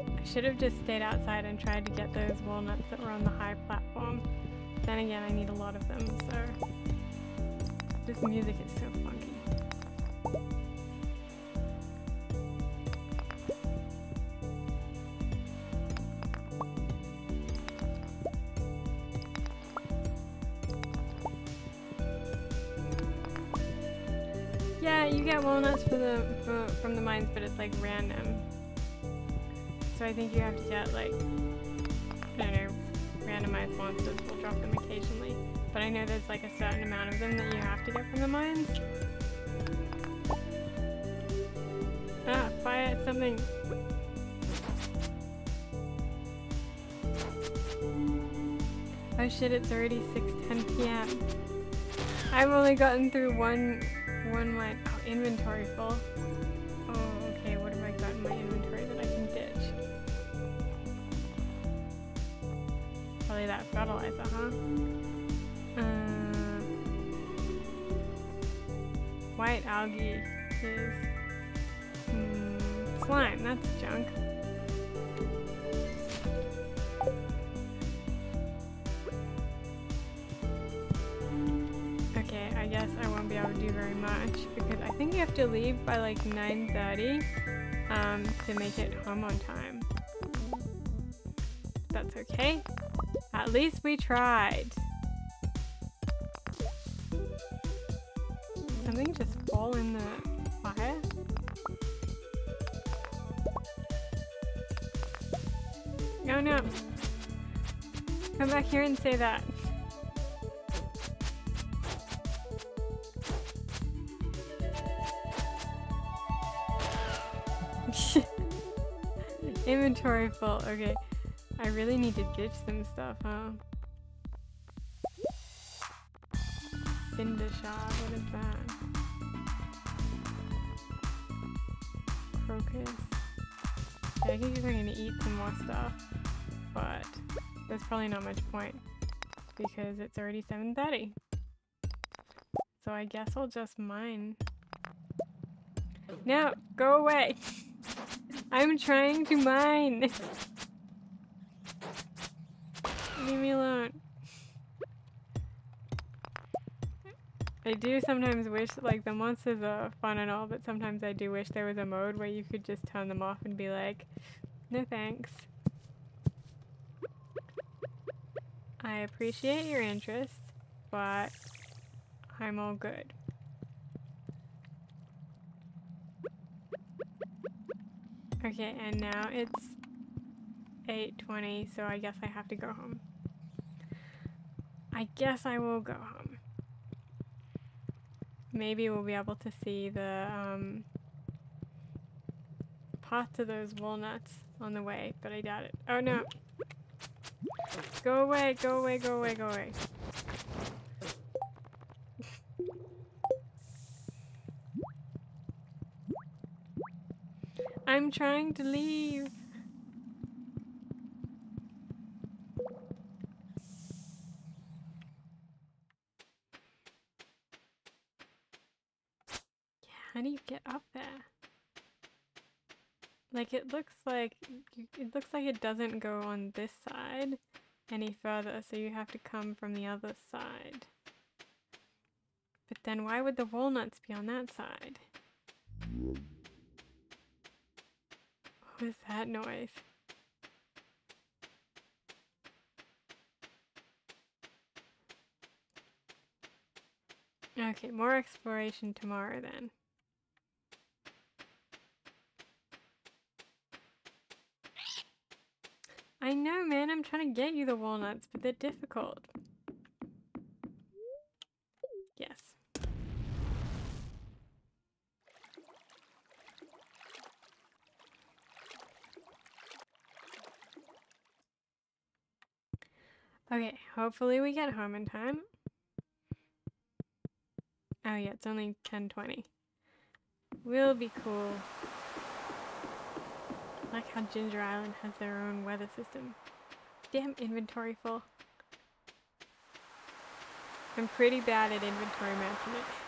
I should have just stayed outside and tried to get those walnuts that were on the high platform. Then again, I need a lot of them, so... This music is so funky. Walnuts for the from the mines, but it's like random. So I think you have to get like I don't know, randomized monsters will drop them occasionally. But I know there's like a certain amount of them that you have to get from the mines. Ah, fire at something. Oh shit, it's already 6.10 p.m. I've only gotten through one, one. Oh, inventory full. Oh, okay, what have I got in my inventory that I can ditch? Probably that fertilizer, huh? Uh, white algae is mm, slime. That's junk. I guess I won't be able to do very much because I think you have to leave by like 9.30 um, to make it home on time. That's okay. At least we tried. something just fall in the fire? No, no. Come back here and say that. Inventory full. Okay. I really need to ditch some stuff, huh? Cinder. What is that? Crocus. Yeah, I think we're gonna eat some more stuff, but there's probably not much point because it's already 7.30. So I guess I'll just mine. No, go away. I'm trying to mine. Leave me alone. I do sometimes wish, like, the monsters are fun and all, but sometimes I do wish there was a mode where you could just turn them off and be like, no thanks. I appreciate your interest, but I'm all good. Okay, and now it's 8.20, so I guess I have to go home. I guess I will go home. Maybe we'll be able to see the um, path to those walnuts on the way, but I doubt it. Oh no! Go away, go away, go away, go away. I'm trying to leave. How do you get up there? Like it looks like it looks like it doesn't go on this side any further, so you have to come from the other side. But then why would the walnuts be on that side? What was that noise? Okay, more exploration tomorrow then. I know, man. I'm trying to get you the walnuts, but they're difficult. Yes. Okay, hopefully we get home in time. Oh yeah, it's only 10.20. We'll be cool. I like how Ginger Island has their own weather system. Damn inventory full. I'm pretty bad at inventory management.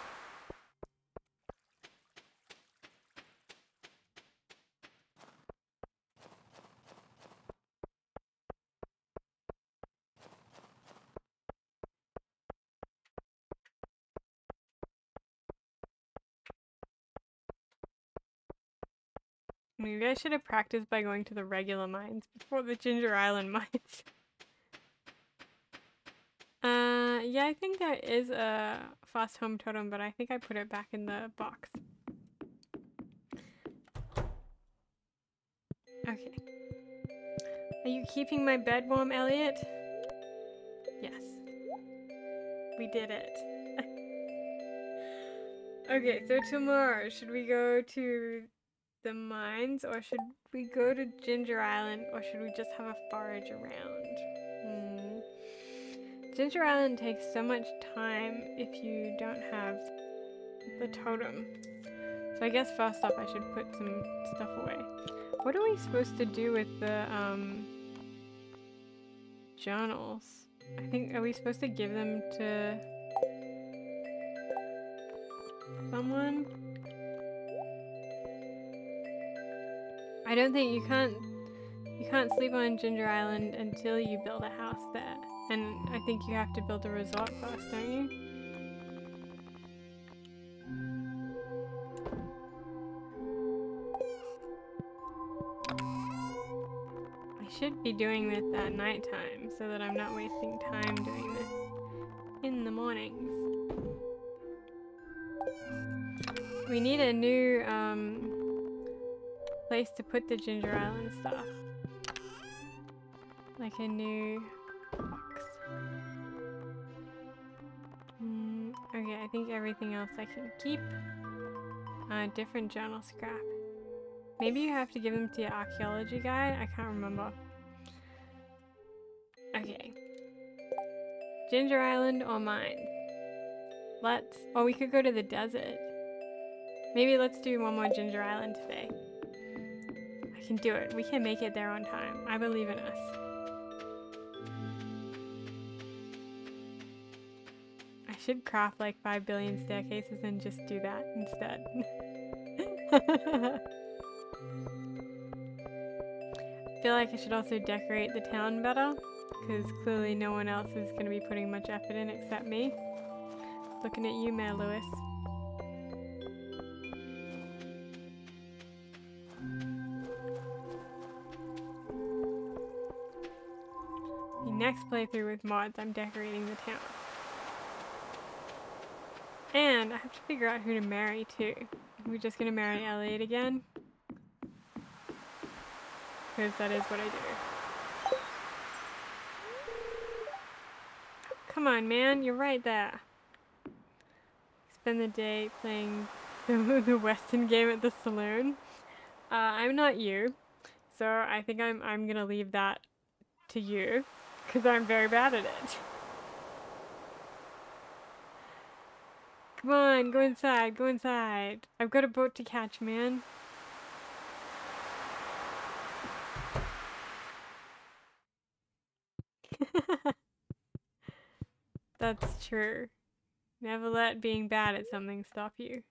Maybe I should have practiced by going to the regular mines before the Ginger Island mines. uh, yeah, I think there is a fast home totem, but I think I put it back in the box. Okay. Are you keeping my bed warm, Elliott? Yes. We did it. okay, so tomorrow, should we go to the mines or should we go to Ginger Island or should we just have a forage around? Hmm. Ginger Island takes so much time if you don't have the totem. So I guess first up I should put some stuff away. What are we supposed to do with the um, journals? I think, are we supposed to give them to someone? Don't think you can't you can't sleep on Ginger Island until you build a house there. And I think you have to build a resort first, don't you? I should be doing this at nighttime so that I'm not wasting time doing this in the mornings. We need a new um, place to put the Ginger Island stuff. Like a new box. Mm, okay, I think everything else I can keep. Uh, different journal scrap. Maybe you have to give them to your archaeology guy? I can't remember. Okay. Ginger Island or mine? Let's... Or we could go to the desert. Maybe let's do one more Ginger Island today. Can do it. We can make it there on time. I believe in us. I should craft like 5 billion staircases and just do that instead. I feel like I should also decorate the town better because clearly no one else is going to be putting much effort in except me. Looking at you, Mayor Lewis. Next playthrough with mods, I'm decorating the town. And I have to figure out who to marry too. We're we just gonna marry Elliott again? Because that is what I do. Come on, man, you're right there. Spend the day playing the, the Western game at the saloon. Uh, I'm not you, so I think I'm I'm gonna leave that to you, because I'm very bad at it. Come on, go inside, go inside. I've got a boat to catch, man. That's true. Never let being bad at something stop you.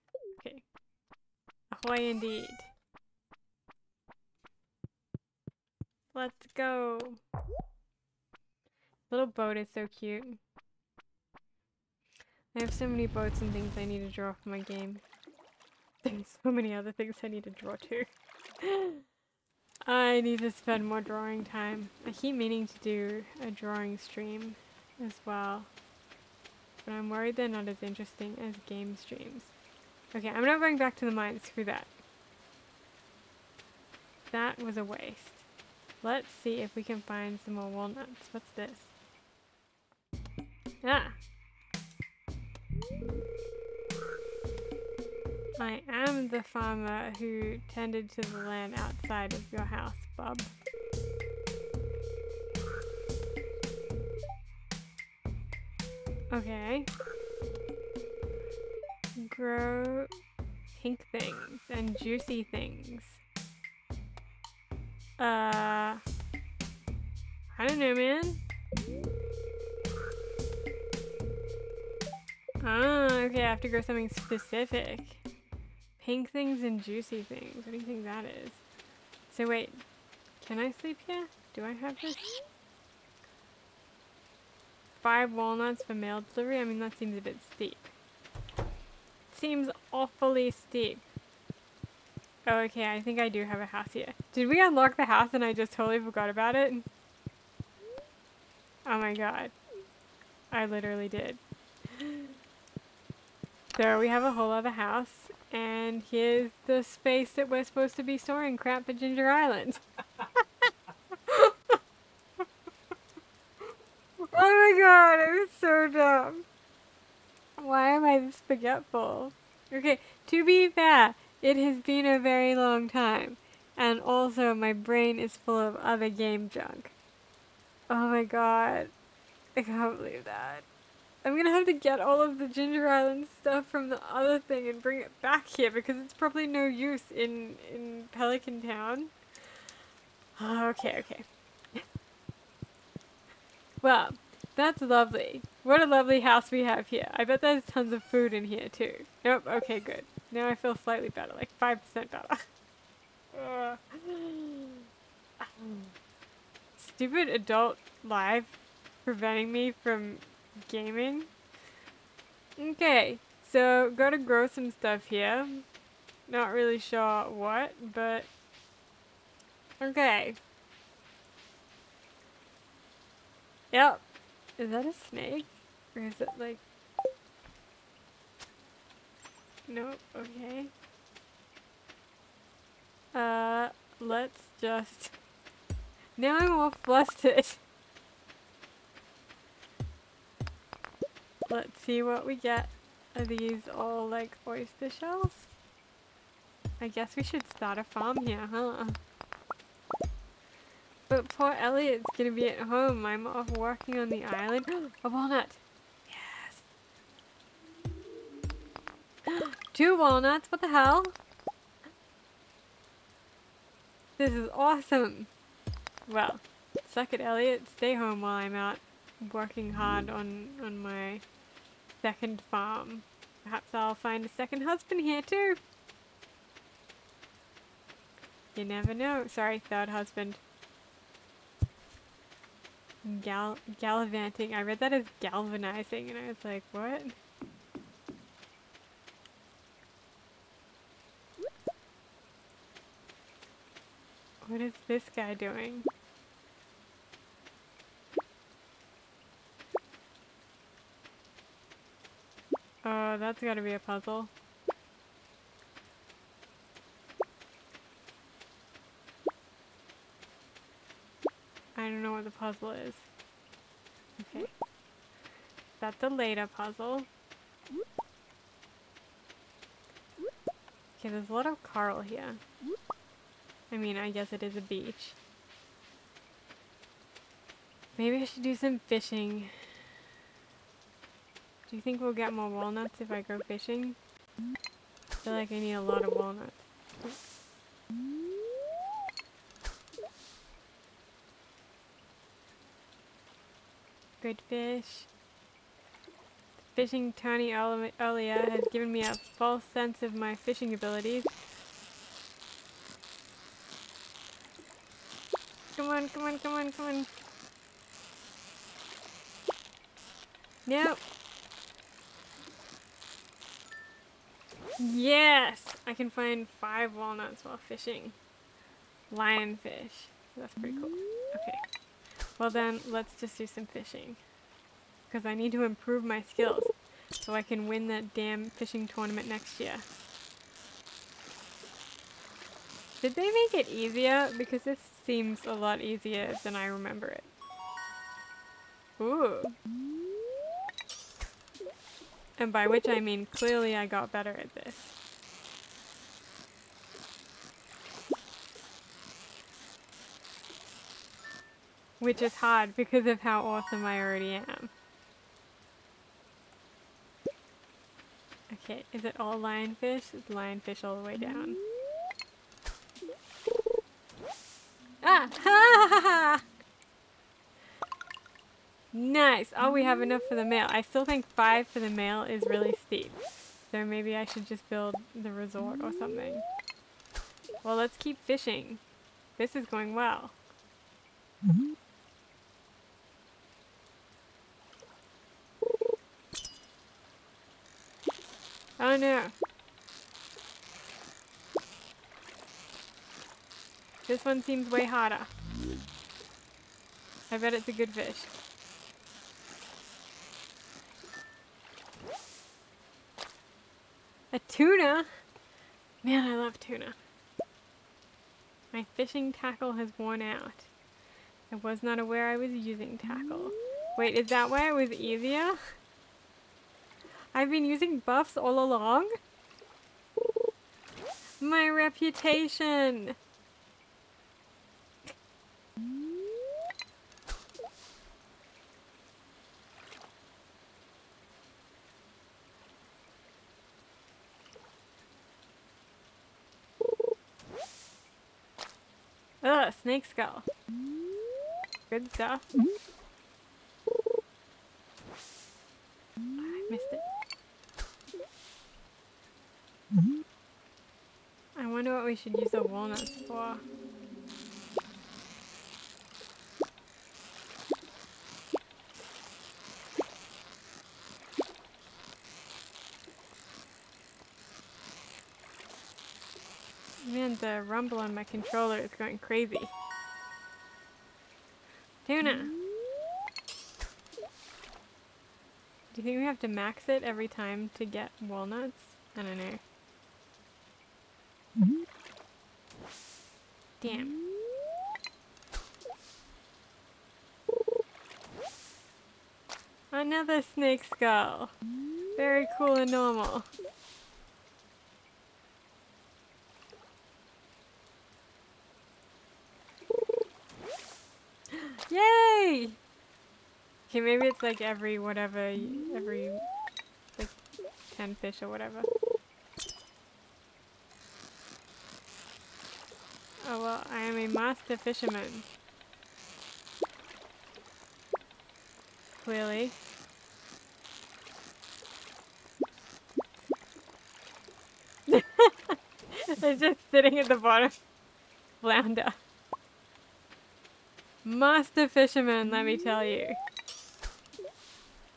Okay. Ahoy indeed. Let's go. Little boat is so cute. I have so many boats and things I need to draw for my game. There's so many other things I need to draw too. I need to spend more drawing time. I keep meaning to do a drawing stream as well. But I'm worried they're not as interesting as game streams. Okay, I'm not going back to the mine. Screw that. That was a waste. Let's see if we can find some more walnuts. What's this? Ah! I am the farmer who tended to the land outside of your house, Bob. Okay. Grow pink things and juicy things. Uh, I don't know, man. Ah, okay, I have to grow something specific. Pink things and juicy things. What do you think that is? So wait, can I sleep here? Do I have this? Five walnuts for mail delivery? I mean, that seems a bit steep. Seems awfully steep. Oh, okay, I think I do have a house here. Did we unlock the house and I just totally forgot about it? Oh my god. I literally did. So we have a whole other house, and here's the space that we're supposed to be storing crap at Ginger Island. oh my god, I'm so dumb. Why am I this forgetful? Okay, to be fair, it has been a very long time, and also my brain is full of other game junk. Oh my god, I can't believe that. I'm gonna have to get all of the Ginger Island stuff from the other thing and bring it back here because it's probably no use in, in Pelican Town. Ah, okay, okay. well, that's lovely. What a lovely house we have here. I bet there's tons of food in here too. Nope, okay, good. Now I feel slightly better, like 5% better. Stupid adult life preventing me from gaming. Okay, so gotta grow some stuff here. Not really sure what, but okay. Yep. Is that a snake? Or is it like... Nope, okay. Uh, let's just... Now I'm all flustered. Let's see what we get. Are these all like oyster shells? I guess we should start a farm here, huh? But poor Elliott's gonna be at home. I'm off working on the island. a walnut! Yes! Two walnuts, what the hell? This is awesome! Well, suck it Elliott, stay home while I'm out working hard on, on my second farm. Perhaps I'll find a second husband here too. You never know. Sorry, third husband. Gal gallivanting. I read that as galvanizing and I was like, what? What is this guy doing? Oh, that's gotta be a puzzle. I don't know what the puzzle is. Okay. That's a later puzzle. Okay, there's a lot of coral here. I mean, I guess it is a beach. Maybe I should do some fishing. Do you think we'll get more walnuts if I go fishing? I feel like I need a lot of walnuts. Good fish. Fishing Tony earlier has given me a false sense of my fishing abilities. Come on, come on, come on, come on. Nope. Yes! I can find five walnuts while fishing. Lionfish. That's pretty cool. Okay. Well then, let's just do some fishing. Because I need to improve my skills so I can win that damn fishing tournament next year. Did they make it easier? Because this seems a lot easier than I remember it. Ooh. And by which I mean clearly I got better at this. Which is hard because of how awesome I already am. Okay, is it all lionfish? Is lionfish all the way down? Ah! Nice. Oh, we have enough for the mail. I still think five for the mail is really steep. So maybe I should just build the resort or something. Well, let's keep fishing. This is going well. Oh no. This one seems way harder. I bet it's a good fish. A tuna? Man, I love tuna. My fishing tackle has worn out. I was not aware I was using tackle. Wait, is that why it was easier? I've been using buffs all along? My reputation! Ugh, go. Good stuff. I missed it. I wonder what we should use the walnuts for. Man, the rumble on my controller is going crazy. Tuna! Do you think we have to max it every time to get walnuts? I don't know. Damn. Another snake skull. Very cool and normal. Yay! Okay, maybe it's like every whatever, every like 10 fish or whatever. Oh well, I am a master fisherman. Clearly. They're just sitting at the bottom. Flounder. Master fisherman, let me tell you.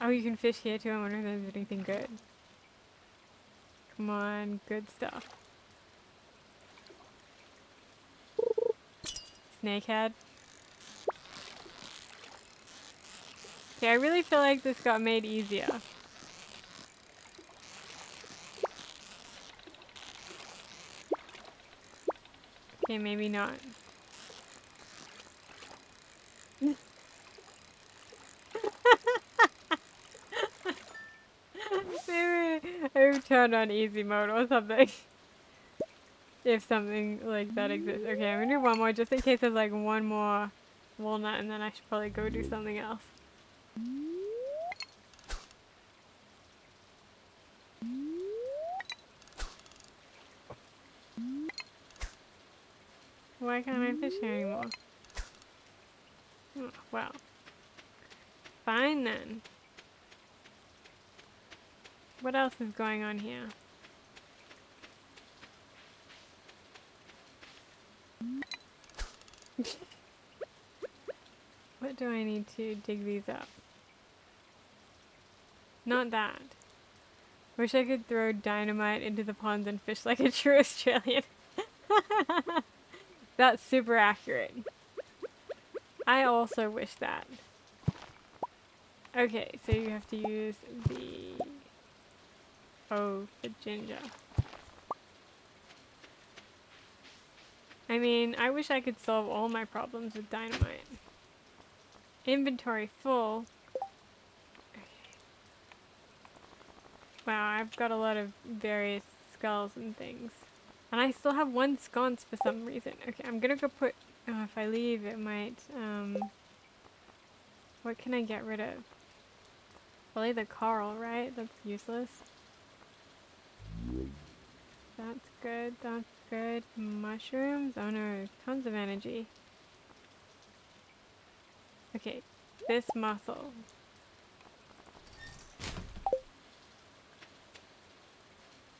Oh, you can fish here too. I wonder if there's anything good. Come on, good stuff. Snakehead. Okay, I really feel like this got made easier. Okay, maybe not. Maybe I've turned on easy mode or something. if something like that exists. Okay, I'm gonna do one more just in case there's like one more walnut and then I should probably go do something else. Why can't I fish anymore? Oh, well. Fine then. What else is going on here? what do I need to dig these up? Not that. Wish I could throw dynamite into the ponds and fish like a true Australian. That's super accurate. I also wish that. Okay, so you have to use the... Oh, the ginger. I mean, I wish I could solve all my problems with dynamite. Inventory full. Wow, I've got a lot of various skulls and things. And I still have one sconce for some reason. Okay, I'm gonna go put... Oh, if I leave, it might... Um, what can I get rid of? Probably the coral, right? That's useless. That's good, that's good. Mushrooms? Oh no, tons of energy. Okay, this mussel.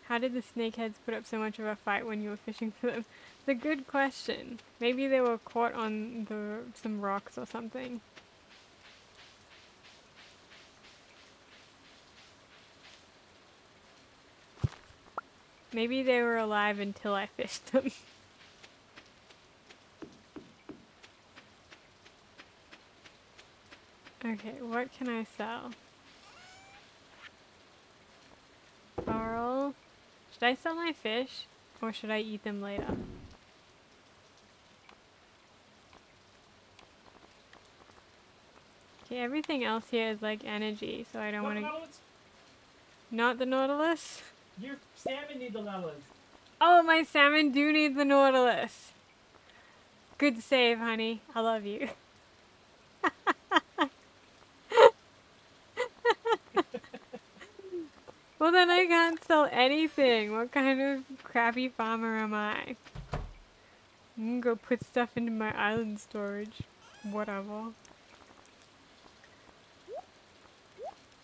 How did the snakeheads put up so much of a fight when you were fishing for them? A good question. Maybe they were caught on the some rocks or something. Maybe they were alive until I fished them. okay, what can I sell? Coral. Should I sell my fish? Or should I eat them later? Okay, everything else here is like energy, so I don't want to... Not the Nautilus? Your salmon need the Nautilus. Oh, my salmon do need the Nautilus. Good save, honey. I love you. well, then I can't sell anything. What kind of crappy farmer am I? I'm gonna go put stuff into my island storage. Whatever.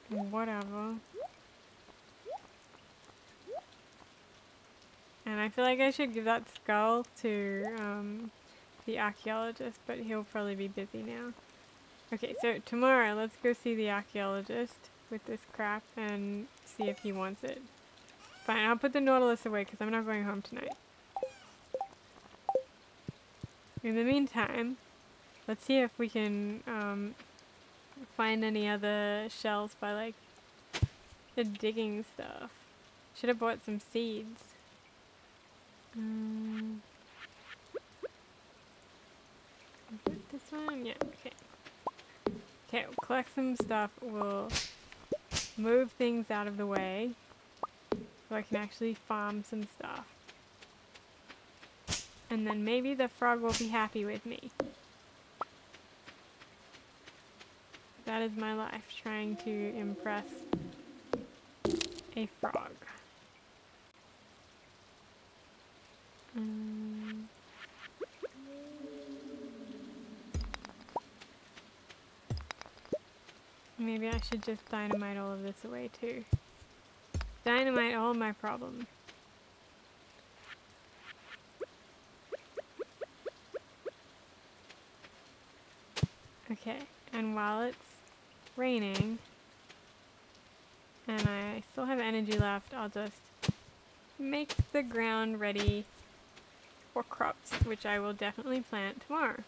Whatever. And I feel like I should give that skull to um, the archaeologist, but he'll probably be busy now. Okay, so tomorrow let's go see the archaeologist with this crap and see if he wants it. Fine, I'll put the Nautilus away because I'm not going home tonight. In the meantime, let's see if we can um, find any other shells by like the digging stuff. Should have bought some seeds. Um, this one? Yeah, okay. Okay, we'll collect some stuff. We'll move things out of the way so I can actually farm some stuff. And then maybe the frog will be happy with me. That is my life, trying to impress a frog. Um, maybe I should just dynamite all of this away too. Dynamite all my problems. Okay, and while it's raining and I still have energy left, I'll just make the ground ready for crops, which I will definitely plant tomorrow.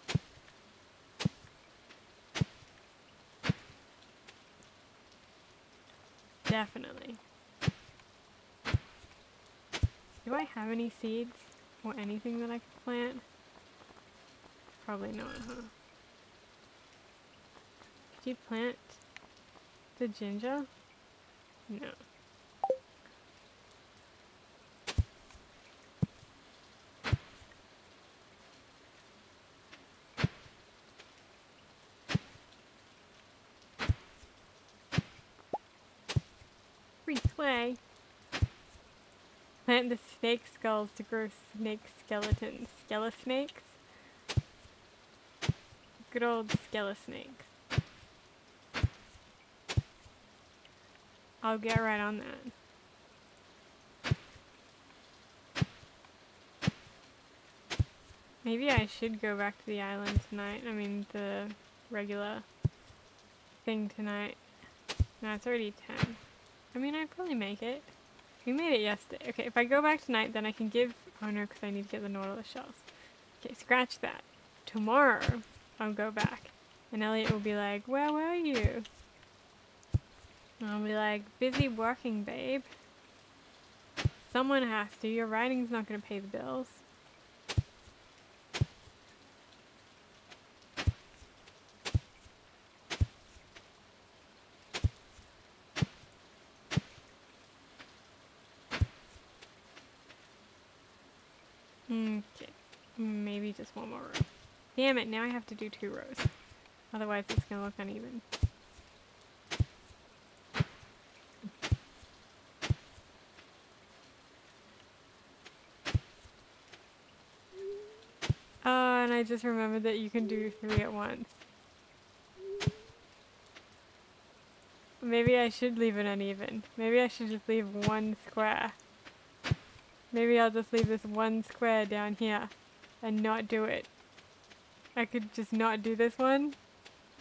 Definitely. Do I have any seeds or anything that I could plant? Probably not, huh? You plant the ginger? No. Clay. Plant the snake skulls to grow snake skeletons. Skele snakes? Good old skele snakes. I'll get right on that. Maybe I should go back to the island tonight. I mean, the regular thing tonight. No, it's already 10. I mean, I'd probably make it. We made it yesterday. Okay, if I go back tonight, then I can give... Oh no, because I need to get the Nautilus shells. Okay, scratch that. Tomorrow, I'll go back. And Elliott will be like, where were you? And I'll be like, busy working, babe. Someone has to. Your writing's not going to pay the bills. Okay. Maybe just one more row. Damn it, now I have to do two rows. Otherwise it's going to look uneven. Oh, and I just remembered that you can do three at once. Maybe I should leave it uneven. Maybe I should just leave one square. Maybe I'll just leave this one square down here and not do it. I could just not do this one.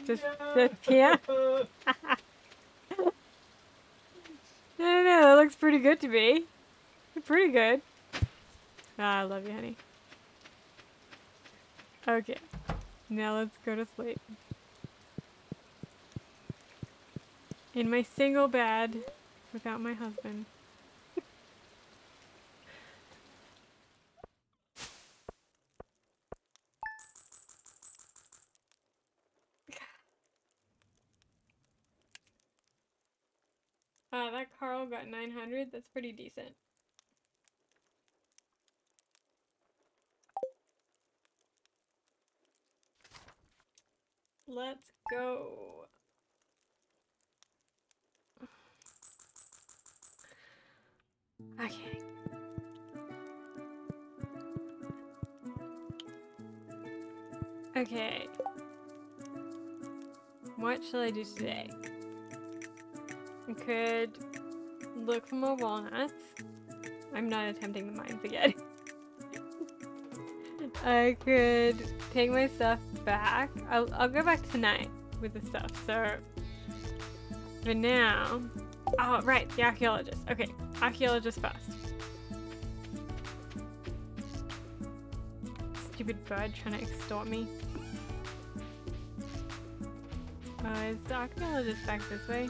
Just this here. no, no, no, that looks pretty good to me. Pretty good. Ah, I love you, honey. Okay, now let's go to sleep. In my single bed without my husband. Uh, that Carl got 900. That's pretty decent. Let's go. Okay. Okay. What shall I do today? I could look for more walnuts. I'm not attempting the mines again. I could take my stuff back. I'll, I'll go back tonight with the stuff. So, for now, oh, right, the archaeologist. Okay, archaeologist first. Stupid bird trying to extort me. Oh, is the archaeologist back this way?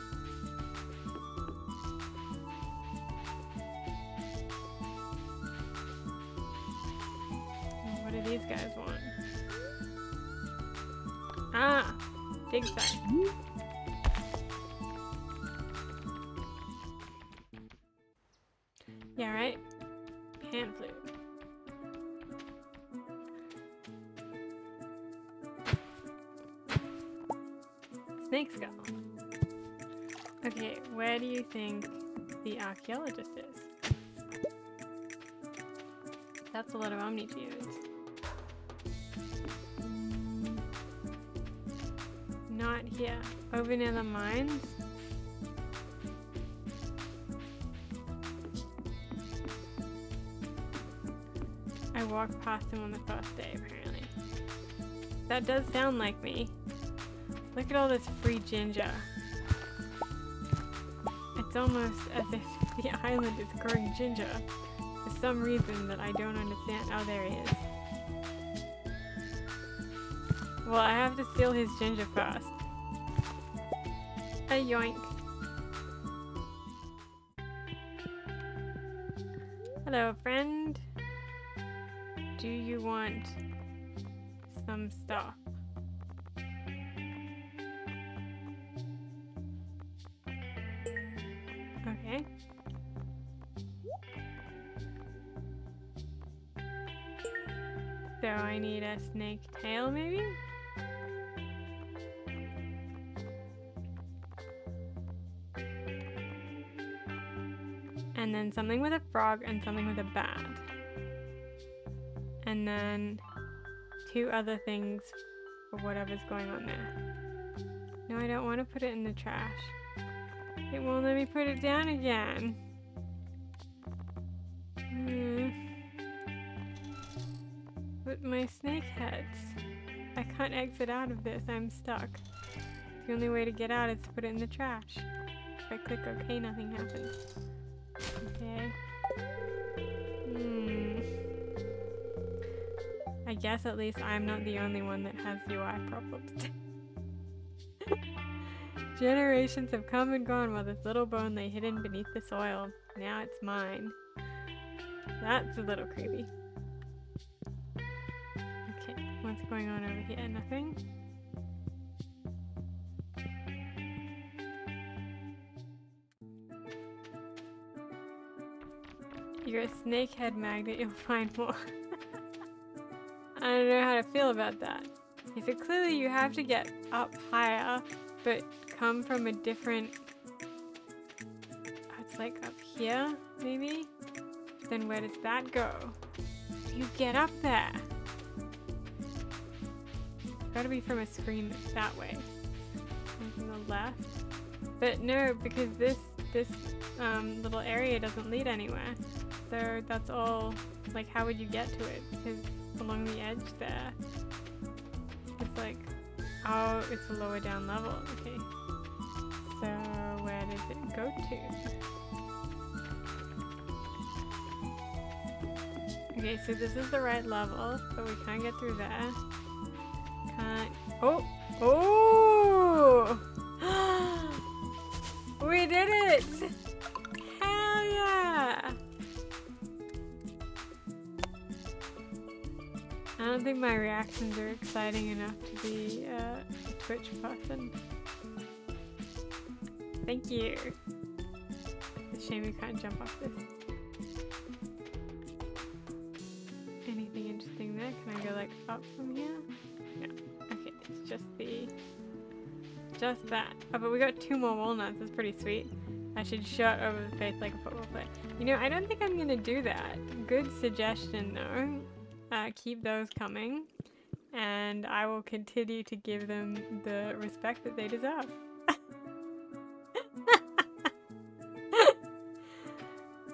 Geodes. Not here. Over near the mines? I walked past him on the first day, apparently. That does sound like me. Look at all this free ginger. It's almost as if the island is growing ginger some reason that I don't understand. Oh, there he is. Well, I have to steal his ginger first. A yoink. Frog and something with a bat. And then two other things for whatever's going on there. No, I don't want to put it in the trash. It won't let me put it down again. Hmm. But my snake heads. I can't exit out of this. I'm stuck. The only way to get out is to put it in the trash. If I click OK, nothing happens. Guess at least I'm not the only one that has UI problems. Generations have come and gone while this little bone lay hidden beneath the soil. Now it's mine. That's a little creepy. Okay, what's going on over here? Nothing? You're a snakehead magnet, you'll find more. I don't know how to feel about that. Okay, so clearly you have to get up higher, but come from a different... It's like up here, maybe? Then where does that go? You get up there! Gotta be from a screen that's that way. And from the left. But no, because this this um, little area doesn't lead anywhere. So that's all, like how would you get to it? Because along the edge there, it's like, oh, it's a lower down level, okay. So where does it go to? Okay, so this is the right level, but we can't get through there. Can't, oh, oh! we did it! Think my reactions are exciting enough to be uh, a Twitch person. Thank you. It's a shame you can't jump off this. Anything interesting there? Can I go like up from here? No. Okay, it's just the... Just that. Oh, but we got two more walnuts. That's pretty sweet. I should shut over the face like a football player. You know, I don't think I'm gonna do that. Good suggestion though. Uh, keep those coming. And I will continue to give them the respect that they deserve.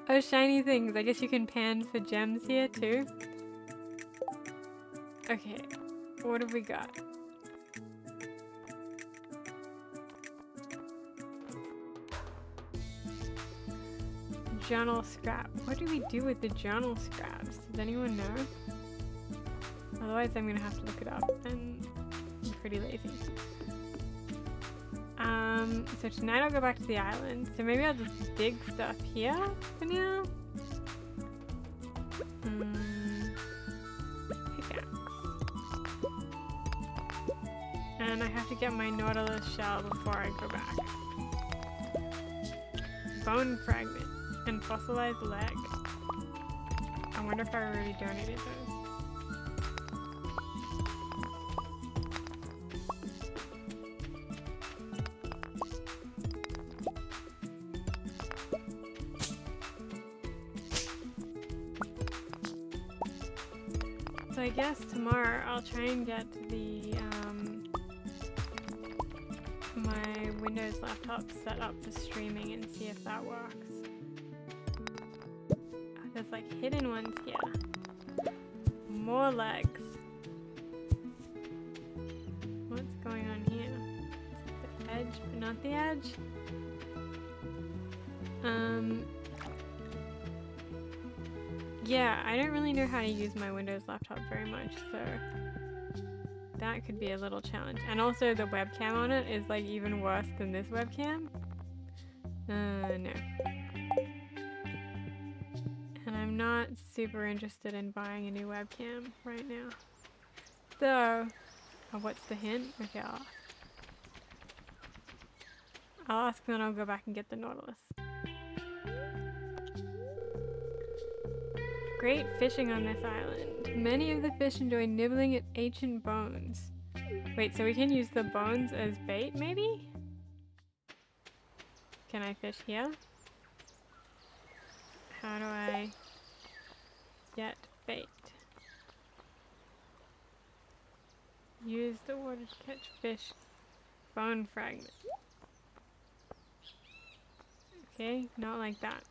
oh, shiny things. I guess you can pan for gems here too. Okay, what have we got? Journal scrap. What do we do with the journal scraps? Does anyone know? Otherwise, I'm gonna have to look it up, and I'm pretty lazy. Um, so tonight I'll go back to the island. So maybe I'll just dig stuff here for now. Um, and I have to get my nautilus shell before I go back. Bone fragment and fossilized leg. I wonder if I already donated those. Tomorrow I'll try and get the um, my Windows laptop set up for streaming and see if that works. There's like hidden ones here. More legs. What's going on here? The edge, but not the edge. Um, I don't really know how to use my Windows laptop very much, so that could be a little challenge. And also the webcam on it is like even worse than this webcam. Uh, no. And I'm not super interested in buying a new webcam right now. So, oh, what's the hint? Okay, I'll ask. I'll ask then I'll go back and get the Nautilus. Great fishing on this island. Many of the fish enjoy nibbling at ancient bones. Wait, so we can use the bones as bait, maybe? Can I fish here? How do I get bait? Use the water to catch fish. Bone fragment. Okay, not like that.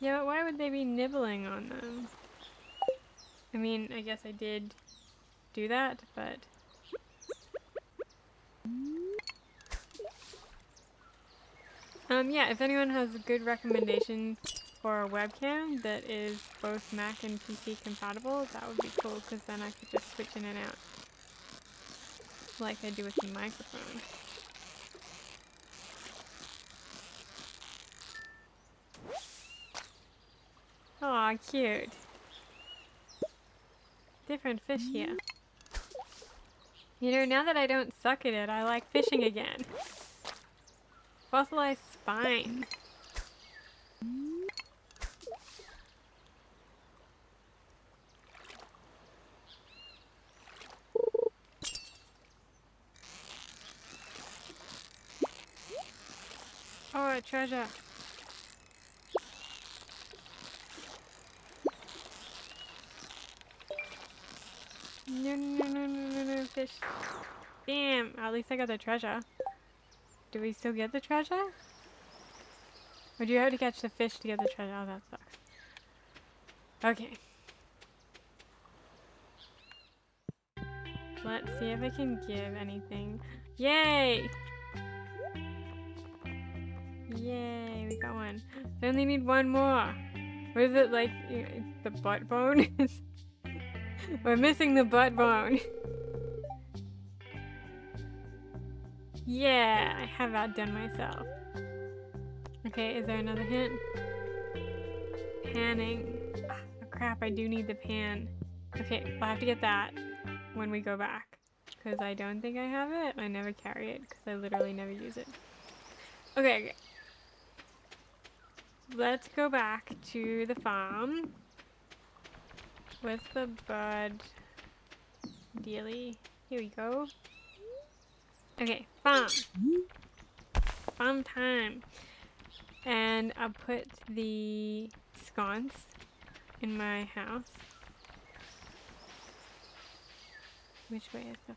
Yeah, but why would they be nibbling on them? I mean, I guess I did do that, but... Um, yeah, if anyone has a good recommendation for a webcam that is both Mac and PC compatible, that would be cool, because then I could just switch in and out. Like I do with the microphone. Aw, cute. Different fish here. You know, now that I don't suck at it, I like fishing again. Fossilized spine. Oh, treasure. No, no, no, no, no, no, fish. Damn, at least I got the treasure. Do we still get the treasure? Or do you have to catch the fish to get the treasure? Oh, that sucks. Okay. Let's see if I can give anything. Yay! Yay, we got one. I only need one more. What is it like? Eh, the butt bone? We're missing the butt bone. yeah, I have outdone myself. Okay, is there another hint? Panning. Oh, crap, I do need the pan. Okay, I'll have to get that when we go back. Because I don't think I have it. I never carry it because I literally never use it. Okay, okay. Let's go back to the farm. Where's the bud dealy? Here we go. Okay, farm. Farm time. And I'll put the sconce in my house. Which way is the?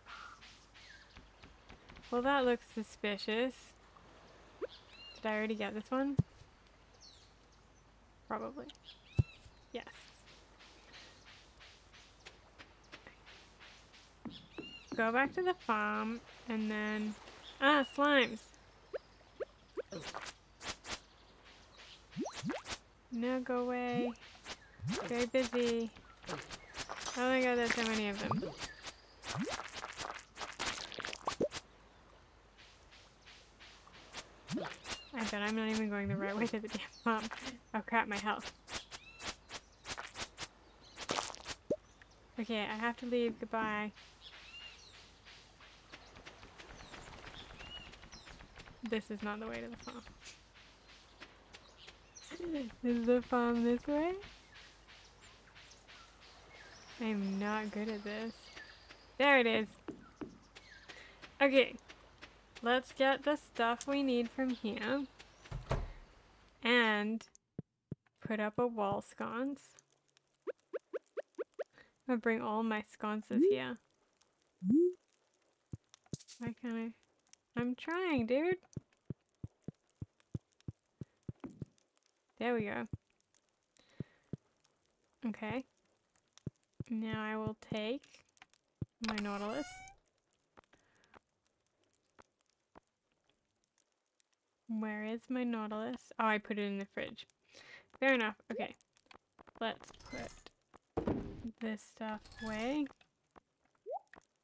Well, that looks suspicious. Did I already get this one? Probably. Yes. Go back to the farm and then... Ah, slimes! No, go away. Very busy. Oh my god, there's so many of them. I bet I'm not even going the right way to the damn farm. Oh crap, my health. Okay, I have to leave. Goodbye. This is not the way to the farm. is the farm this way? I'm not good at this. There it is. Okay. Let's get the stuff we need from here. And put up a wall sconce. I'm gonna bring all my sconces here. Why can't I? I'm trying, dude. There we go. Okay. Now I will take my Nautilus. Where is my Nautilus? Oh, I put it in the fridge. Fair enough. Okay. Let's put this stuff away.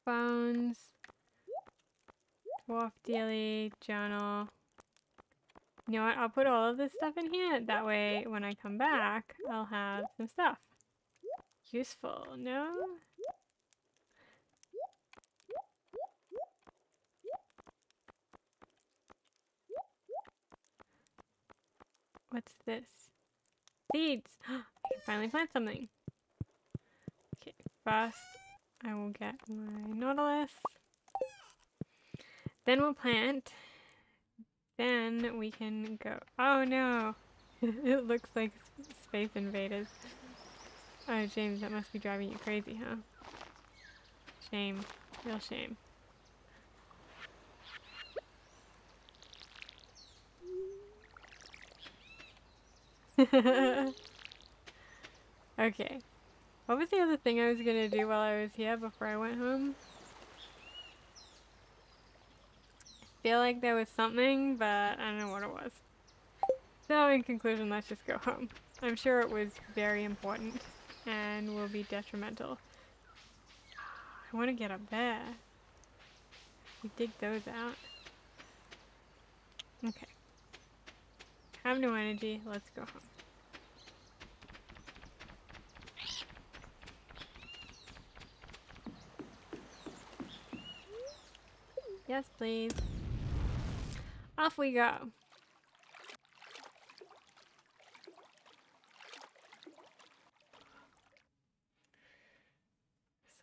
Phones. Dwarf Daily, journal. You know what? I'll put all of this stuff in here. That way, when I come back, I'll have some stuff. Useful, no? What's this? Seeds! I can finally plant something. Okay, first I will get my Nautilus. Then we'll plant. Then we can go. Oh no! it looks like Space Invaders. Oh, James, that must be driving you crazy, huh? Shame. Real shame. okay. What was the other thing I was gonna do while I was here before I went home? I feel like there was something, but I don't know what it was. So in conclusion, let's just go home. I'm sure it was very important and will be detrimental. I want to get up there. We dig those out. Okay. Have no energy. Let's go home. Yes, please. Off we go.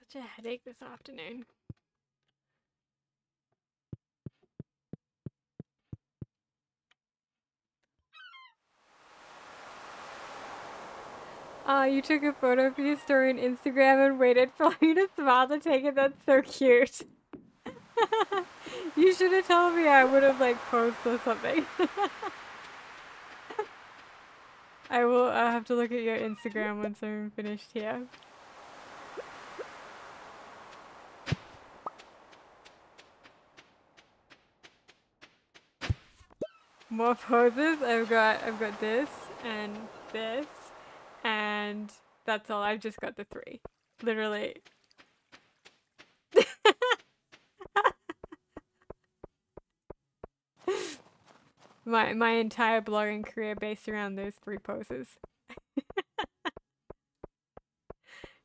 Such a headache this afternoon. Uh, you took a photo of your story on Instagram and waited for me to smile to take it. That's so cute. you should have told me I would have like posted something. I will I'll have to look at your Instagram once I'm finished here. More poses. I've got I've got this and this and that's all. I've just got the three. Literally. My my entire blogging career based around those three poses.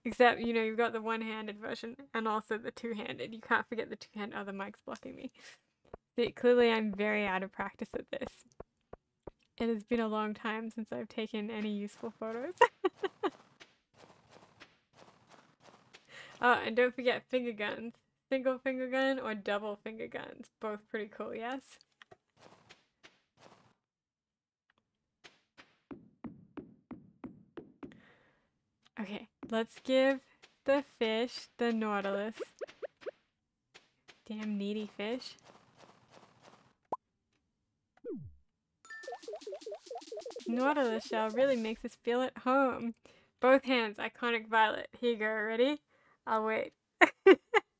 Except, you know, you've got the one-handed version and also the two-handed. You can't forget the two-handed. Oh, the mic's blocking me. See, clearly I'm very out of practice at this. It has been a long time since I've taken any useful photos. oh, and don't forget finger guns. Single finger gun or double finger guns. Both pretty cool, yes? Okay, let's give the fish the Nautilus. Damn needy fish. Nautilus shell really makes us feel at home. Both hands, iconic violet. Here you go, ready? I'll wait.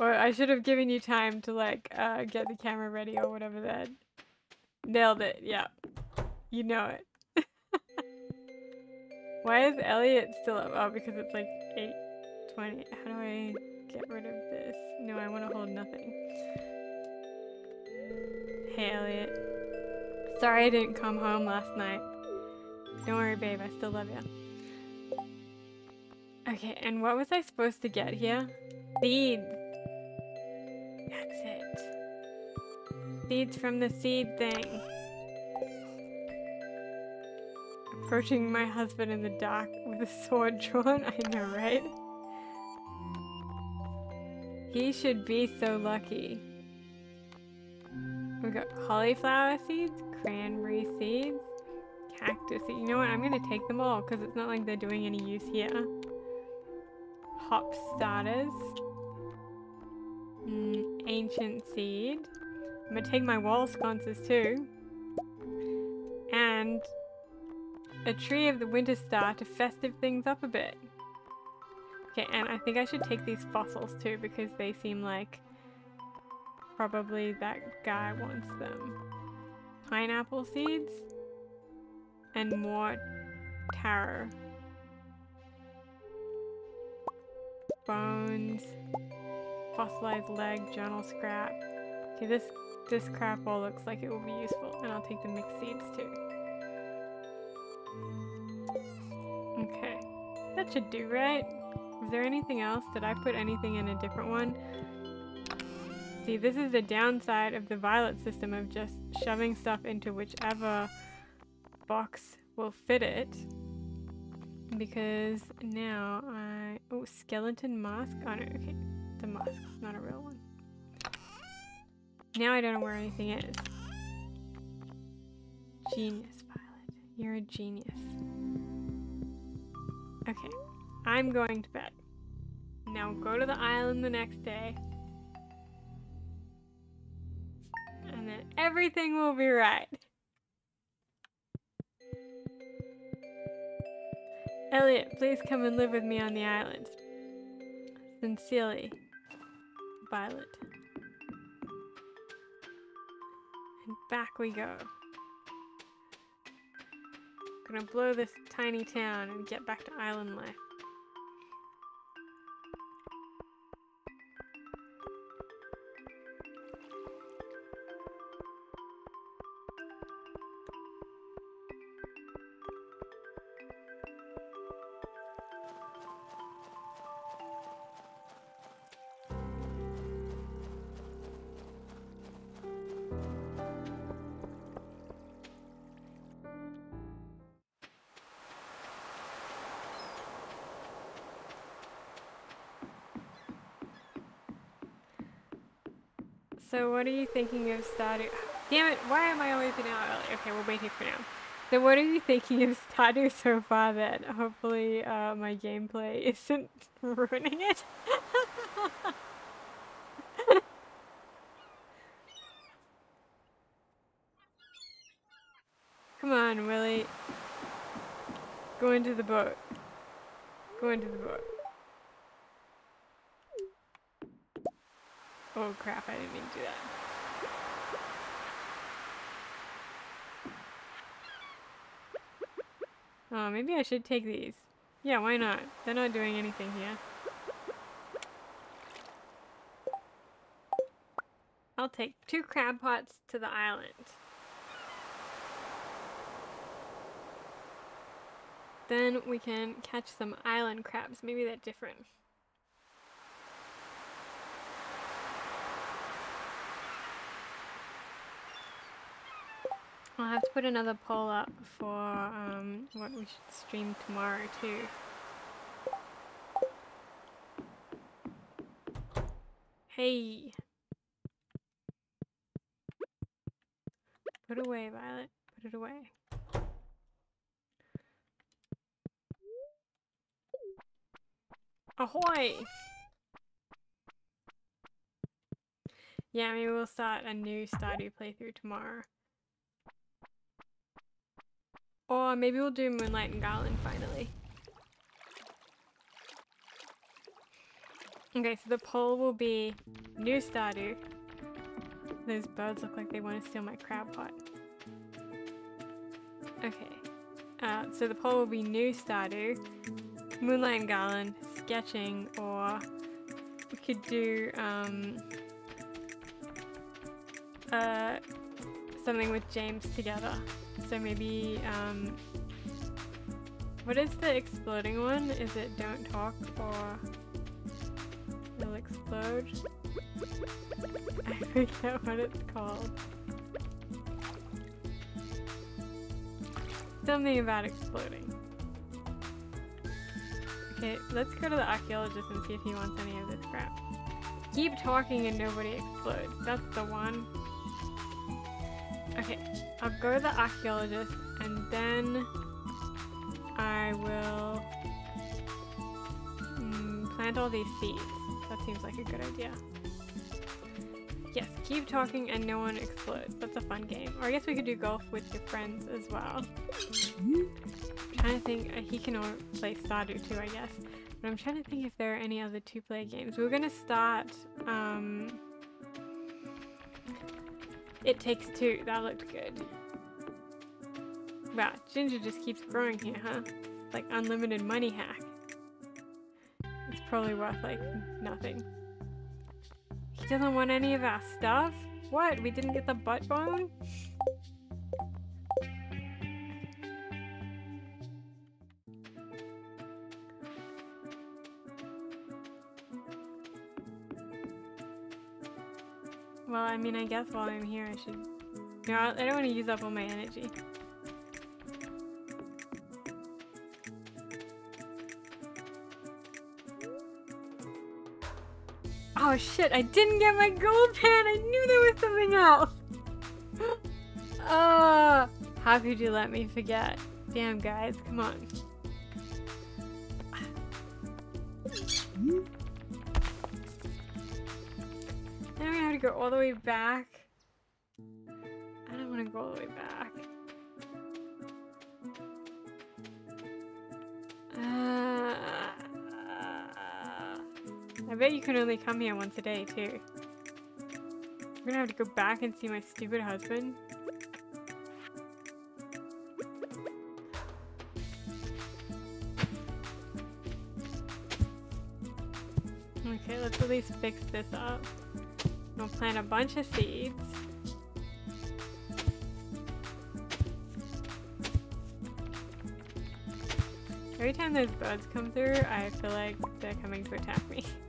or I should have given you time to like uh, get the camera ready or whatever then. Nailed it, yeah. You know it. Why is Elliott still up? Oh, because it's like 8.20. How do I get rid of this? No, I want to hold nothing. Hey, Elliott. Sorry I didn't come home last night. Don't worry, babe. I still love you. Okay, and what was I supposed to get here? Seeds. Seeds from the seed thing. Approaching my husband in the dark with a sword drawn. I know, right? He should be so lucky. We got cauliflower seeds, cranberry seeds, cactus seeds. You know what? I'm gonna take them all because it's not like they're doing any use here. Hop starters. Mm, ancient seed. I'm gonna take my wall sconces too. And a tree of the winter star to festive things up a bit. Okay, and I think I should take these fossils too because they seem like probably that guy wants them. Pineapple seeds and more taro. Bones, fossilized leg, journal scrap. Okay, this this crap all looks like it will be useful, and I'll take the mixed seeds too. Okay, that should do, right? Is there anything else? Did I put anything in a different one? See, this is the downside of the violet system of just shoving stuff into whichever box will fit it. Because now I... Oh, skeleton mask? Oh no, okay. The mask, not a real one. Now I don't know where anything is. Genius, Violet. You're a genius. Okay. I'm going to bed. Now go to the island the next day. And then everything will be right. Elliott, please come and live with me on the island. Sincerely, Violet. Back we go. Gonna blow this tiny town and get back to island life. So what are you thinking of starting? Damn it, why am I always an hour early? Okay, we'll wait here for now. So what are you thinking of starting so far then? hopefully uh, my gameplay isn't ruining it? Come on, Willy. Go into the boat. Go into the boat. Oh crap, I didn't mean to do that. Oh, maybe I should take these. Yeah, why not? They're not doing anything here. I'll take two crab pots to the island. Then we can catch some island crabs. Maybe they're different. I'll have to put another poll up for um, what we should stream tomorrow too. Hey! Put it away, Violet. Put it away. Ahoy! Yeah, maybe we'll start a new Stardew playthrough tomorrow. Or maybe we'll do Moonlight in Garland finally. Okay, so the poll will be new Stardew. Those birds look like they want to steal my crab pot. Okay. Uh, so the poll will be new Stardew, Moonlight in Garland, sketching, or we could do um, uh, something with James together. So maybe, um, what is the exploding one? Is it don't talk or it'll explode? I forget what it's called. Something about exploding. Okay, let's go to the archaeologist and see if he wants any of this crap. Keep talking and nobody explodes. That's the one. Okay, I'll go to the archaeologist and then I will mm, plant all these seeds. That seems like a good idea. Yes, keep talking and no one explodes. That's a fun game. Or I guess we could do golf with your friends as well. I'm trying to think, uh, he can play Stardew too, I guess. But I'm trying to think if there are any other two-player games. We're gonna start, um... It Takes Two. That looked good. Wow, Ginger just keeps growing here, huh? Like unlimited money hack. It's probably worth, like, nothing. He doesn't want any of our stuff? What? We didn't get the butt bone? Well, I mean, I guess while I'm here, I should... No, I don't want to use up all my energy. Oh shit, I didn't get my gold pan! I knew there was something else! Oh, how could you let me forget? Damn, guys, come on. Go all the way back. I don't want to go all the way back. Uh, I bet you can only come here once a day, too. I'm gonna have to go back and see my stupid husband. Okay, let's at least fix this up. We'll plant a bunch of seeds. Every time those birds come through, I feel like they're coming to attack me.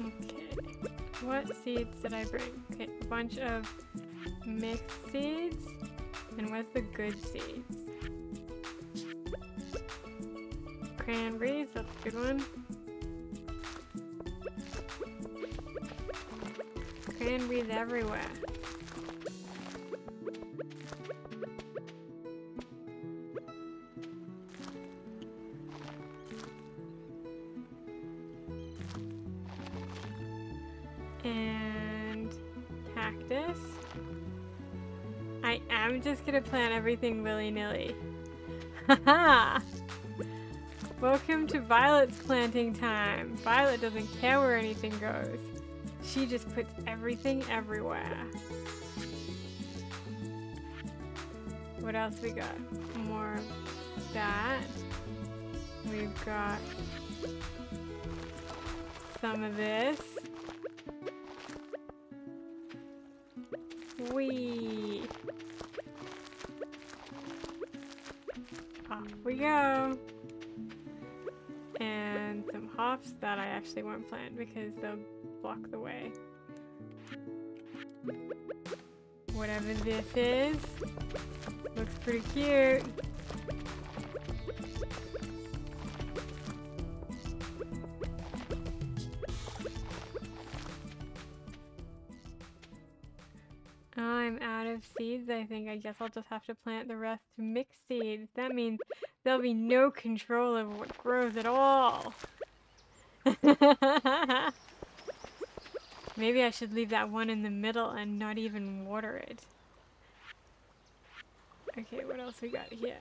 Okay. What seeds did I bring? Okay, a bunch of mixed seeds. And what's the good seeds? Cranberries, that's a good one. Cranberries everywhere. Everything willy-nilly. Haha! Welcome to Violet's planting time. Violet doesn't care where anything goes. She just puts everything everywhere. What else we got? More of that. We've got some of this. Wee. We go. And some hops that I actually won't plant because they'll block the way. Whatever this is, looks pretty cute. I'm out of seeds. I think I guess I'll just have to plant the rest mixed seeds. That means there'll be no control over what grows at all. Maybe I should leave that one in the middle and not even water it. Okay, what else we got here?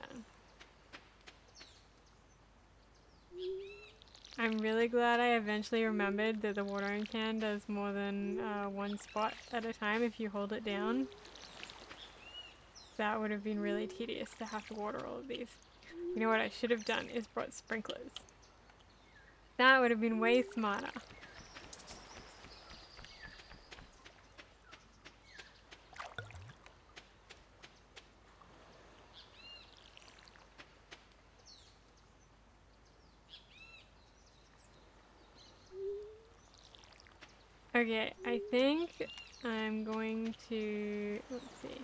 I'm really glad I eventually remembered that the watering can does more than uh, one spot at a time if you hold it down. That would have been really tedious to have to water all of these. You know what I should have done is brought sprinklers. That would have been way smarter. Okay, I think I'm going to, let's see.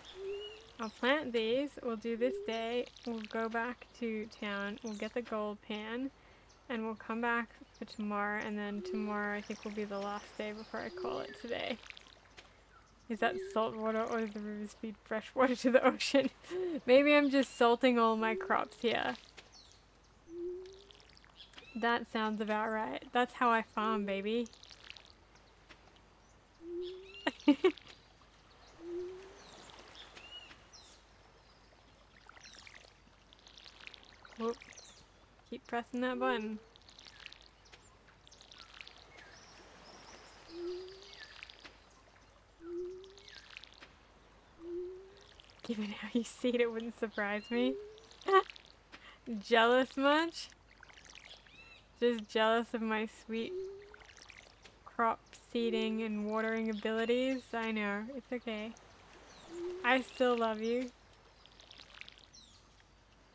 I'll plant these, we'll do this day, we'll go back to town, we'll get the gold pan, and we'll come back for tomorrow, and then tomorrow I think will be the last day before I call it today. Is that salt water or the rivers feed fresh water to the ocean? Maybe I'm just salting all my crops here. That sounds about right. That's how I farm, baby. Whoop. Keep pressing that button. Given how you see it, it wouldn't surprise me. jealous much? Just jealous of my sweet crop seeding and watering abilities? I know, it's okay. I still love you.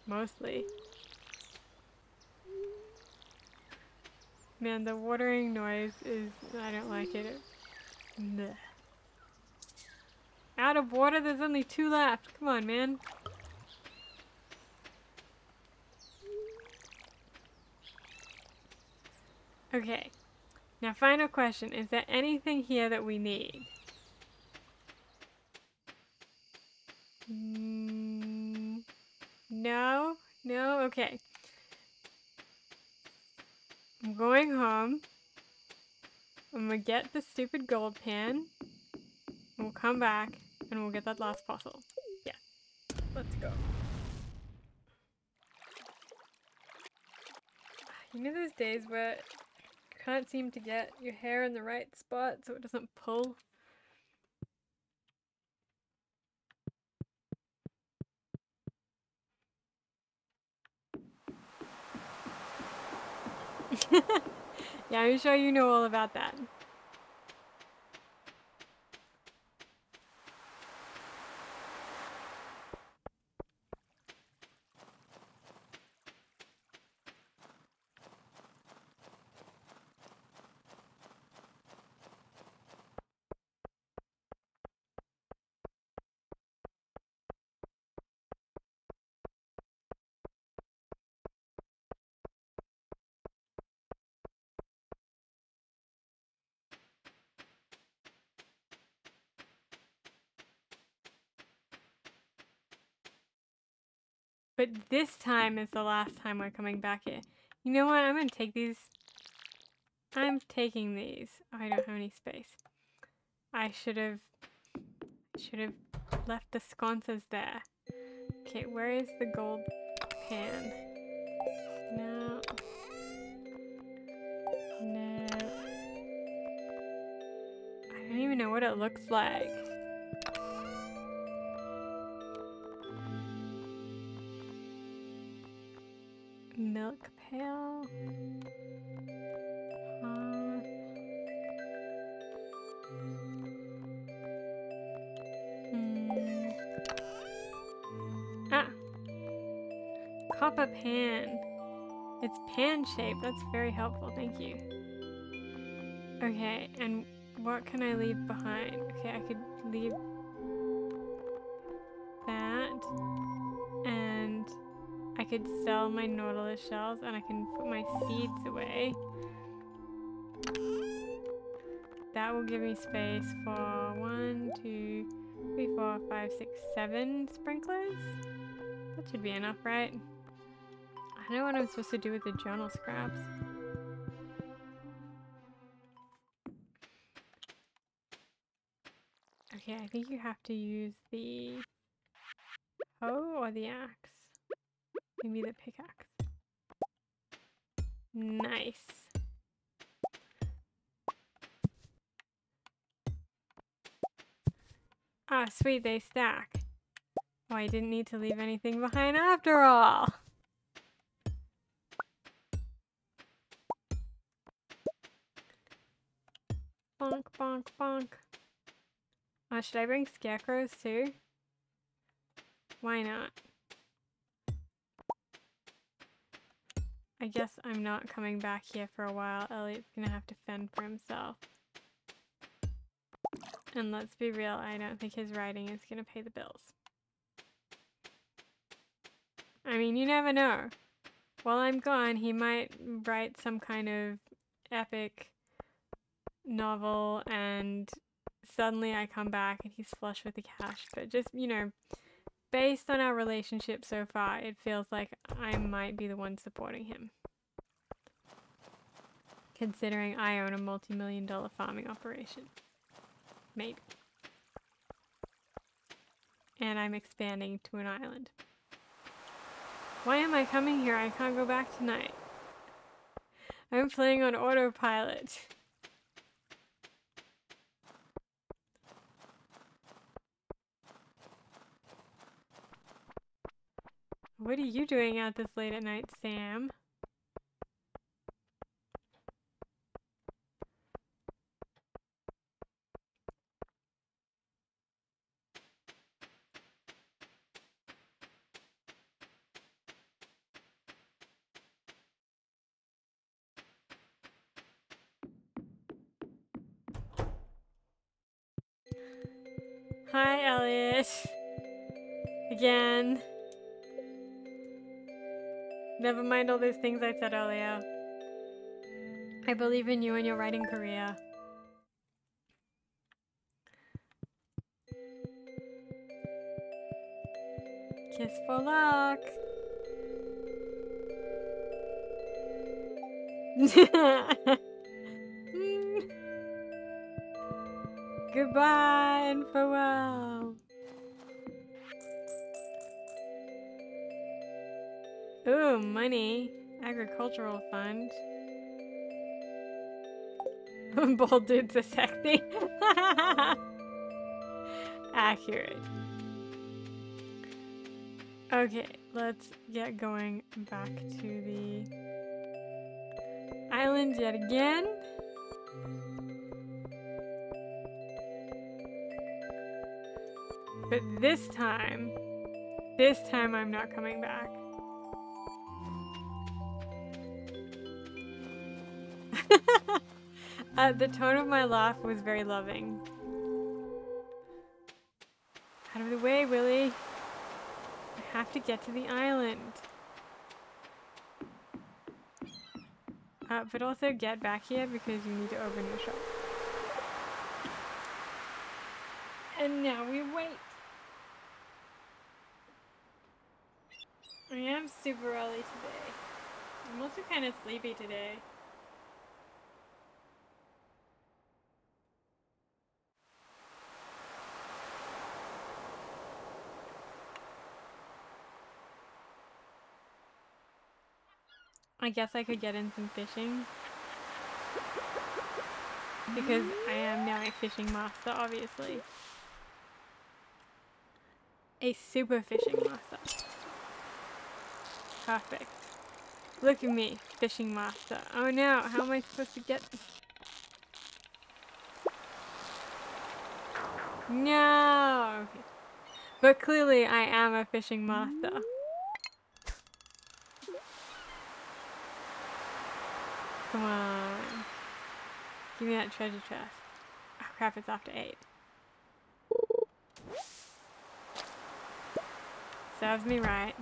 Mostly. Man, the watering noise is... I don't like it. Blech. Out of water, there's only two left. Come on, man. Okay. Now, final question. Is there anything here that we need? Mm, no? No? Okay. I'm going home. I'm gonna get the stupid gold pan. We'll come back and we'll get that last fossil. Yeah. Let's go. You know those days where can't seem to get your hair in the right spot so it doesn't pull? yeah, I'm sure you know all about that. But this time is the last time we're coming back here. You know what? I'm going to take these. I'm taking these. Oh, I don't have any space. I should have should have left the sconces there. Okay, where is the gold pan? No. No. I don't even know what it looks like. Pail. Uh, hmm. Ah! Copper pan. It's pan shaped. That's very helpful. Thank you. Okay, and what can I leave behind? Okay, I could leave could sell my Nautilus shells and I can put my seeds away. That will give me space for one, two, three, four, five, six, seven sprinklers. That should be enough, right? I don't know what I'm supposed to do with the journal scraps. Okay, I think you have to use the hoe or the axe. Give me the pickaxe. Nice. Ah, sweet, they stack. Oh, I didn't need to leave anything behind after all. Bonk, bonk, bonk. Oh, should I bring scarecrows too? Why not? I guess I'm not coming back here for a while. Elliott's gonna have to fend for himself. And let's be real, I don't think his writing is gonna pay the bills. I mean, you never know. While I'm gone, he might write some kind of epic novel and suddenly I come back and he's flush with the cash. But just, you know, based on our relationship so far, it feels like I might be the one supporting him. Considering I own a multi-million dollar farming operation. Maybe. And I'm expanding to an island. Why am I coming here? I can't go back tonight. I'm playing on autopilot. What are you doing out this late at night, Sam? Said earlier. I believe in you and your writing career. Kiss for luck. Goodbye and farewell. Ooh, money. Agricultural fund. Bald dude's a sexy. Accurate. Okay, let's get going back to the island yet again. But this time, this time I'm not coming back. uh, the tone of my laugh was very loving. Out of the way, Willy. I have to get to the island. Uh, but also get back here because you need to open your shop. And now we wait. I am super early today. I'm also kind of sleepy today. I guess I could get in some fishing. Because I am now a fishing master, obviously. A super fishing master. Perfect. Look at me, fishing master. Oh no, how am I supposed to get this? No! Okay. But clearly I am a fishing master. Come on. Give me that treasure chest. Oh crap, it's after 8. Serves me right.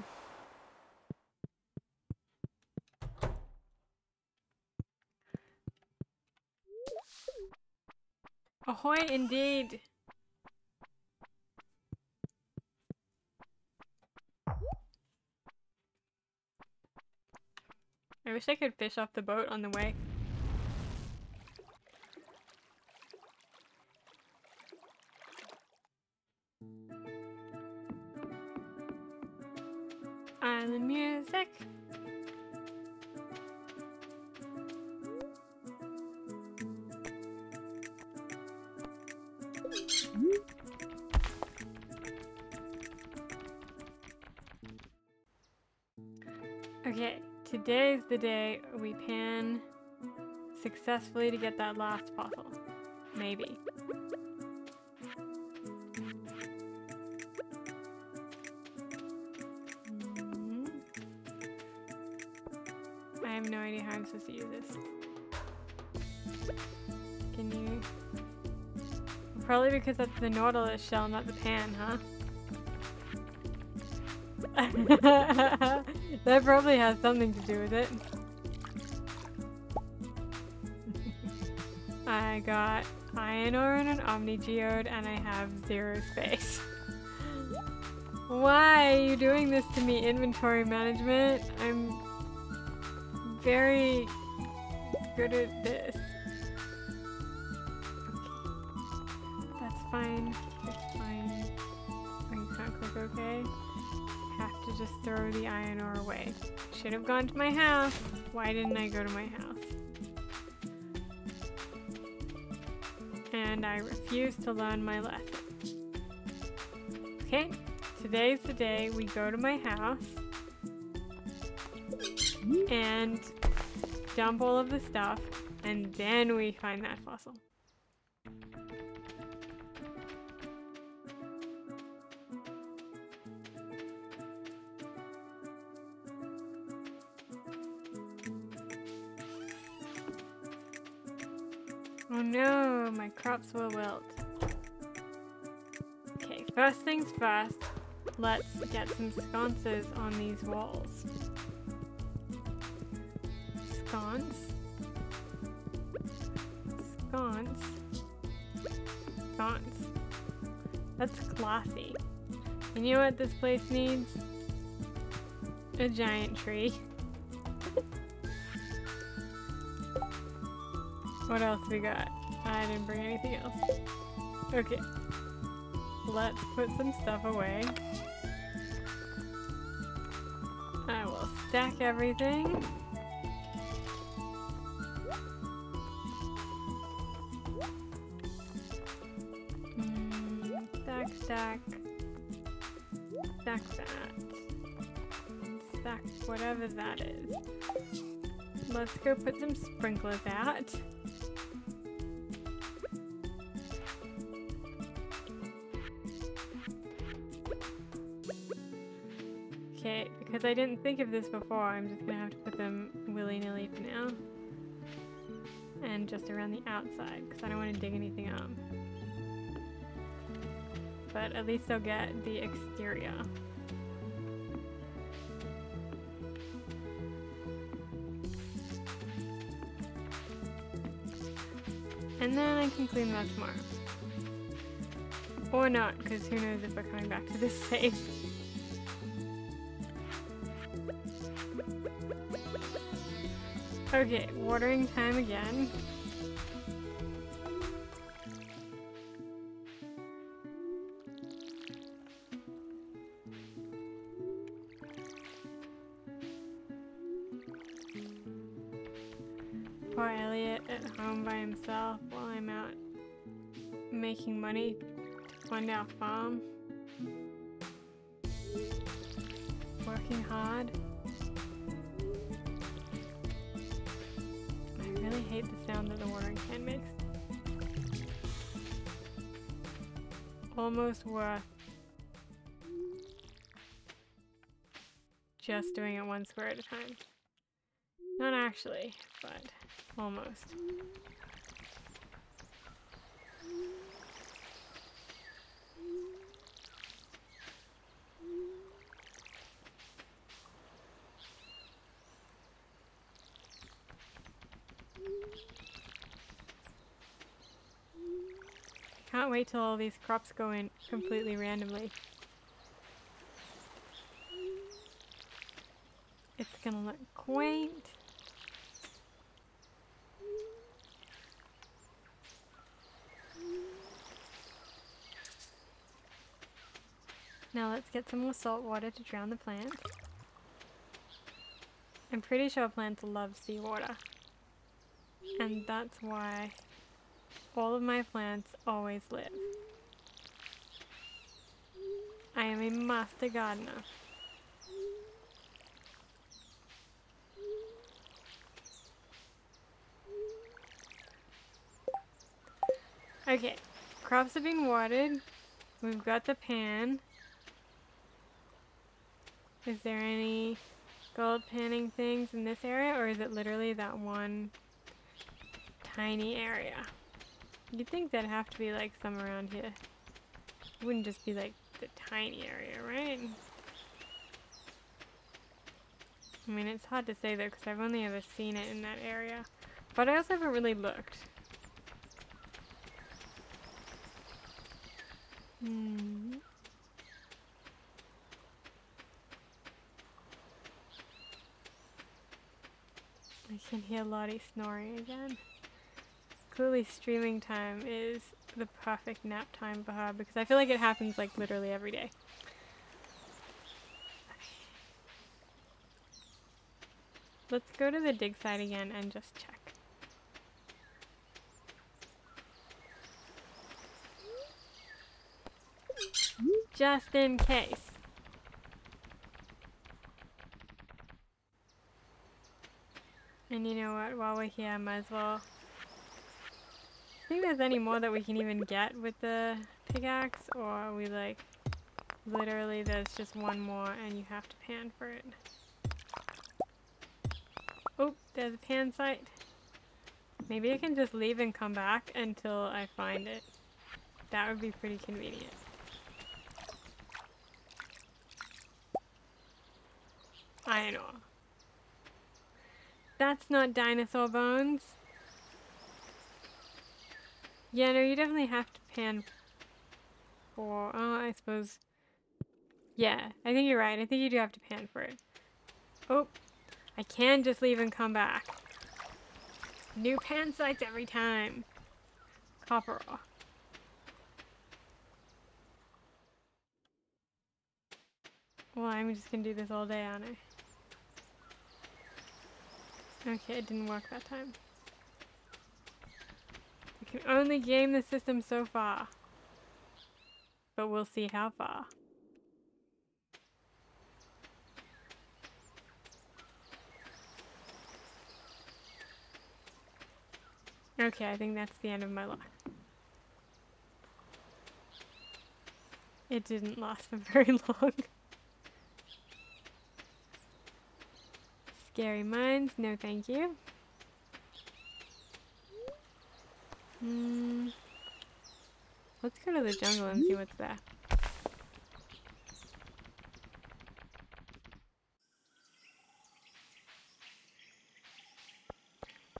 Ahoy indeed! I wish I could fish off the boat on the way. And the music. Okay today's the day we pan successfully to get that last fossil. Maybe. Mhm. I have no idea how I'm supposed to use this. Can you... Probably because that's the Nautilus shell, not the pan, huh? that probably has something to do with it. I got iron ore and an omni geode and I have zero space. Why are you doing this to me, inventory management? I'm very good at this. Gone to my house. Why didn't I go to my house? And I refuse to learn my lesson. Okay, today's the day we go to my house and dump all of the stuff, and then we find that fossil. No, my crops will wilt. Okay, first things first, let's get some sconces on these walls. Sconce. Sconce. Sconce. That's classy. You know what this place needs? A giant tree. What else we got? I didn't bring anything else. Okay. Let's put some stuff away. I will stack everything. Mm, stack, stack. Stack that. Stack whatever that is. Let's go put some sprinklers out. Because I didn't think of this before, I'm just gonna have to put them willy-nilly for now. And just around the outside, because I don't want to dig anything up. But at least I'll get the exterior. And then I can clean that tomorrow. Or not, because who knows if we're coming back to this save. Okay, watering time again. Poor Elliott at home by himself while I'm out making money to fund our farm. Working hard. Really hate the sound that the watering can makes. Almost worth just doing it one square at a time. Not actually, but almost. Can't wait till all these crops go in completely randomly. It's gonna look quaint. Now let's get some more salt water to drown the plants. I'm pretty sure plants love seawater. And that's why all of my plants always live. I am a master gardener. Okay, crops are being watered. We've got the pan. Is there any gold panning things in this area or is it literally that one tiny area? You'd think there'd have to be like some around here. It wouldn't just be like the tiny area, right? I mean, it's hard to say though, because I've only ever seen it in that area. But I also haven't really looked. Hmm. I can hear Lottie snoring again. Clearly streaming time is the perfect nap time for her because I feel like it happens like literally every day. Let's go to the dig site again and just check. Just in case. And you know what, while we're here, I might as well... Think there's any more that we can even get with the pickaxe, or are we like... Literally, there's just one more and you have to pan for it. Oh, there's a pan site. Maybe I can just leave and come back until I find it. That would be pretty convenient. I know. That's not dinosaur bones. Yeah, no, you definitely have to pan for... Oh, I suppose... Yeah, I think you're right. I think you do have to pan for it. Oh, I can just leave and come back. New pan sites every time. Copper ore. Well, I'm just gonna do this all day, aren't I? Okay, it didn't work that time. Can only game the system so far. But we'll see how far. Okay, I think that's the end of my luck. It didn't last for very long. Scary minds, no thank you. Hmm. Let's go to the jungle and see what's there.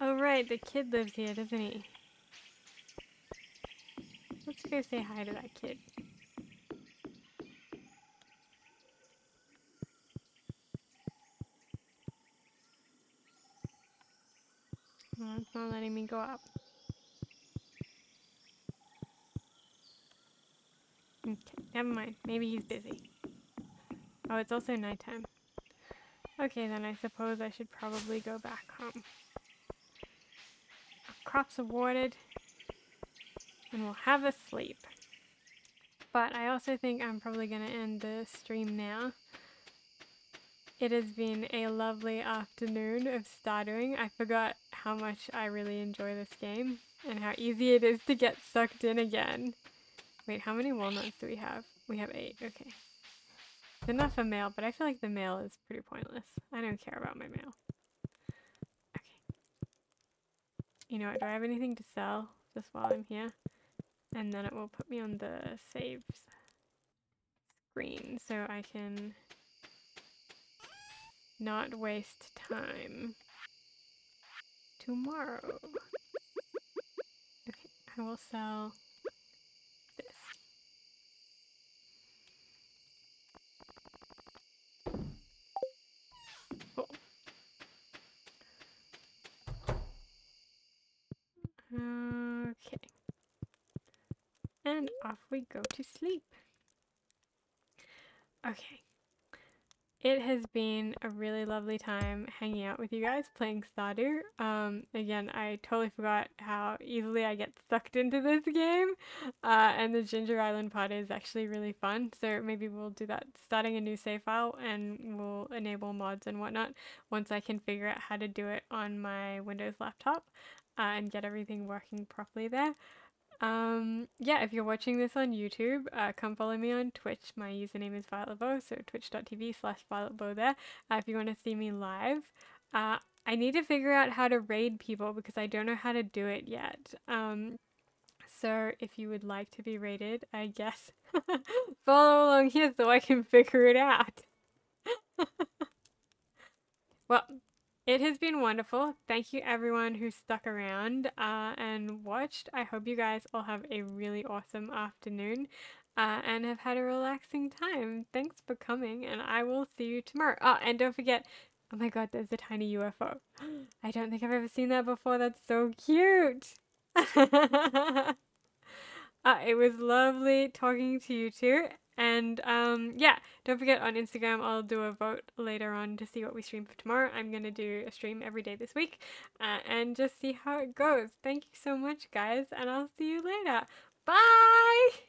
Oh right, the kid lives here, doesn't he? Let's go say hi to that kid. Oh, it's not letting me go up. Okay, never mind. Maybe he's busy. Oh, it's also nighttime. Okay, then I suppose I should probably go back home crops are watered, and we'll have a sleep. But I also think I'm probably going to end the stream now. It has been a lovely afternoon of Stardewing. I forgot how much I really enjoy this game and how easy it is to get sucked in again. Wait, how many walnuts do we have? We have eight, okay. Enough for mail, but I feel like the mail is pretty pointless. I don't care about my mail. Okay. You know what, do I have anything to sell just while I'm here? And then it will put me on the saves screen so I can not waste time tomorrow. Okay, I will sell Okay. And off we go to sleep. Okay. It has been a really lovely time hanging out with you guys playing Stardew. Um, again, I totally forgot how easily I get sucked into this game. Uh, and the Ginger Island pod is actually really fun. So maybe we'll do that starting a new save file and we'll enable mods and whatnot once I can figure out how to do it on my Windows laptop uh, and get everything working properly there. Um, yeah, if you're watching this on YouTube, uh, come follow me on Twitch. My username is Violet LeBeaux, so twitch.tv slash Violet LeBeaux there. Uh, if you want to see me live, uh, I need to figure out how to raid people because I don't know how to do it yet. Um, so if you would like to be rated, I guess follow along here so I can figure it out. well, it has been wonderful. Thank you everyone who stuck around uh, and watched. I hope you guys all have a really awesome afternoon uh, and have had a relaxing time. Thanks for coming and I will see you tomorrow. Oh, and don't forget, oh my god, there's a tiny UFO. I don't think I've ever seen that before. That's so cute. Uh, it was lovely talking to you two. And um, yeah, don't forget on Instagram, I'll do a vote later on to see what we stream for tomorrow. I'm going to do a stream every day this week uh, and just see how it goes. Thank you so much, guys, and I'll see you later. Bye!